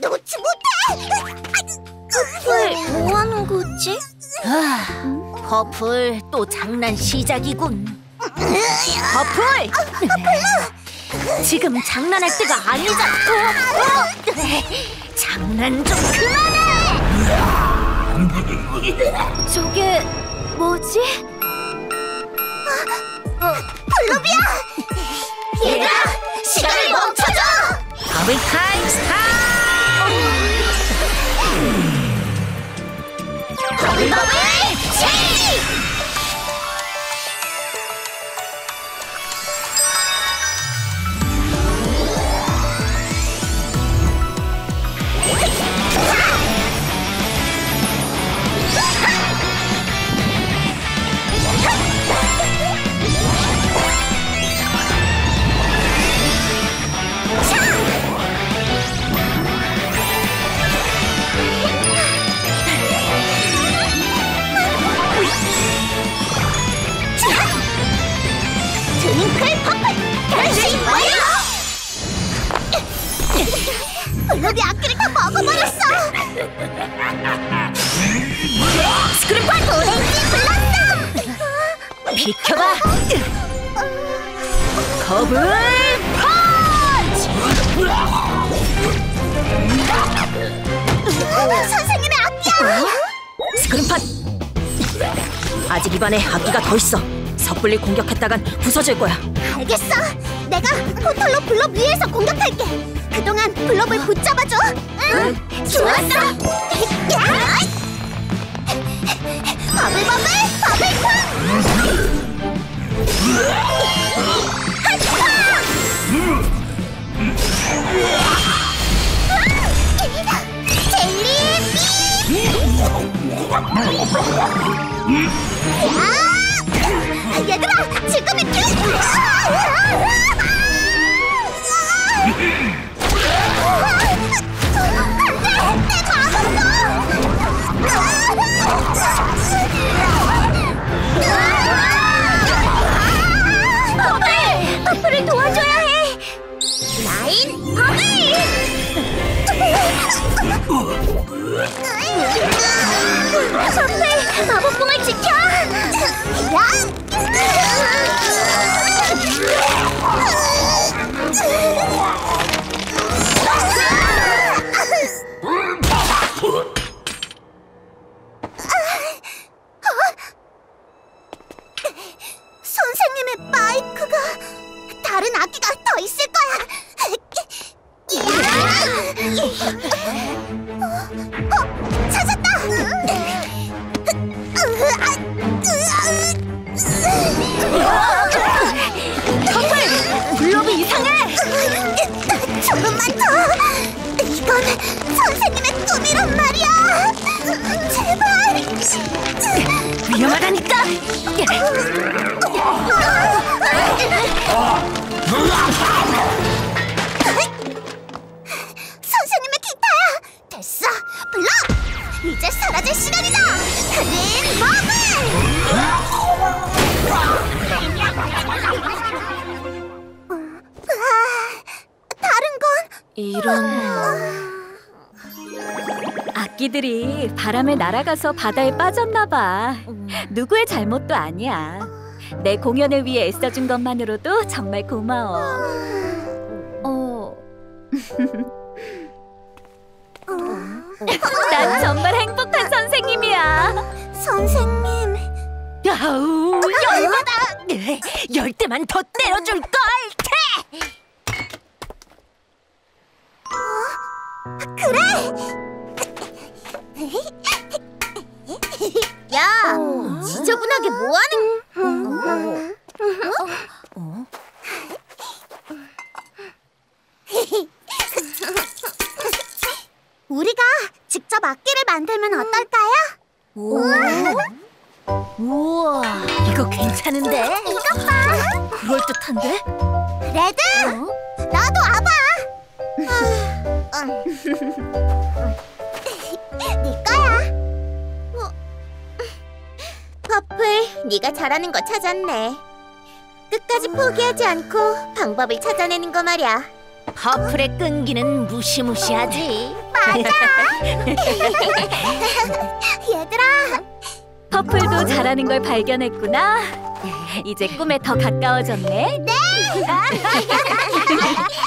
놓지 못해! 퍼플 뭐 하는 거지? 아, 퍼플 또 장난 시작이군. 퍼플! 지금 장난할 때가 아니잖아. 어? 장난 좀 그만해! 저게 뭐지? 블루비야! 얘들아! 시간을 멈춰줘! 더블 타임 스 블루비 악기를 다 먹어버렸어! 스크림판 오렌지 블라썸! 비켜봐! 버블 펀치! 선생님의 악기야! 스크림판! 아직 입안에 악기가 더 있어. 섣불리 공격했다간 부서질 거야. 알겠어! 내가 포털로 블럽 위에서 공격할게! 그동안 블럽을 붙잡아줘! 응! 좋았어! 야! 버블버블 버블팡! 아! 얘들아, 지금이 기 아! 버블! 버블을 도와줘야 해! 라인 버블! 버블! 마법공을 지켜! 날아가서 바다에 빠졌나 봐. 누구의 잘못도 아니야. 내 공연을 위해 애써준 것만으로도 정말 고마워. 찾았네. 끝까지 포기하지 않고 방법을 찾아내는 거 말이야. 퍼플의 끈기는 무시무시하지. 어, 맞아. 얘들아. 퍼플도 잘하는 걸 발견했구나. 이제 꿈에 더 가까워졌네. 네.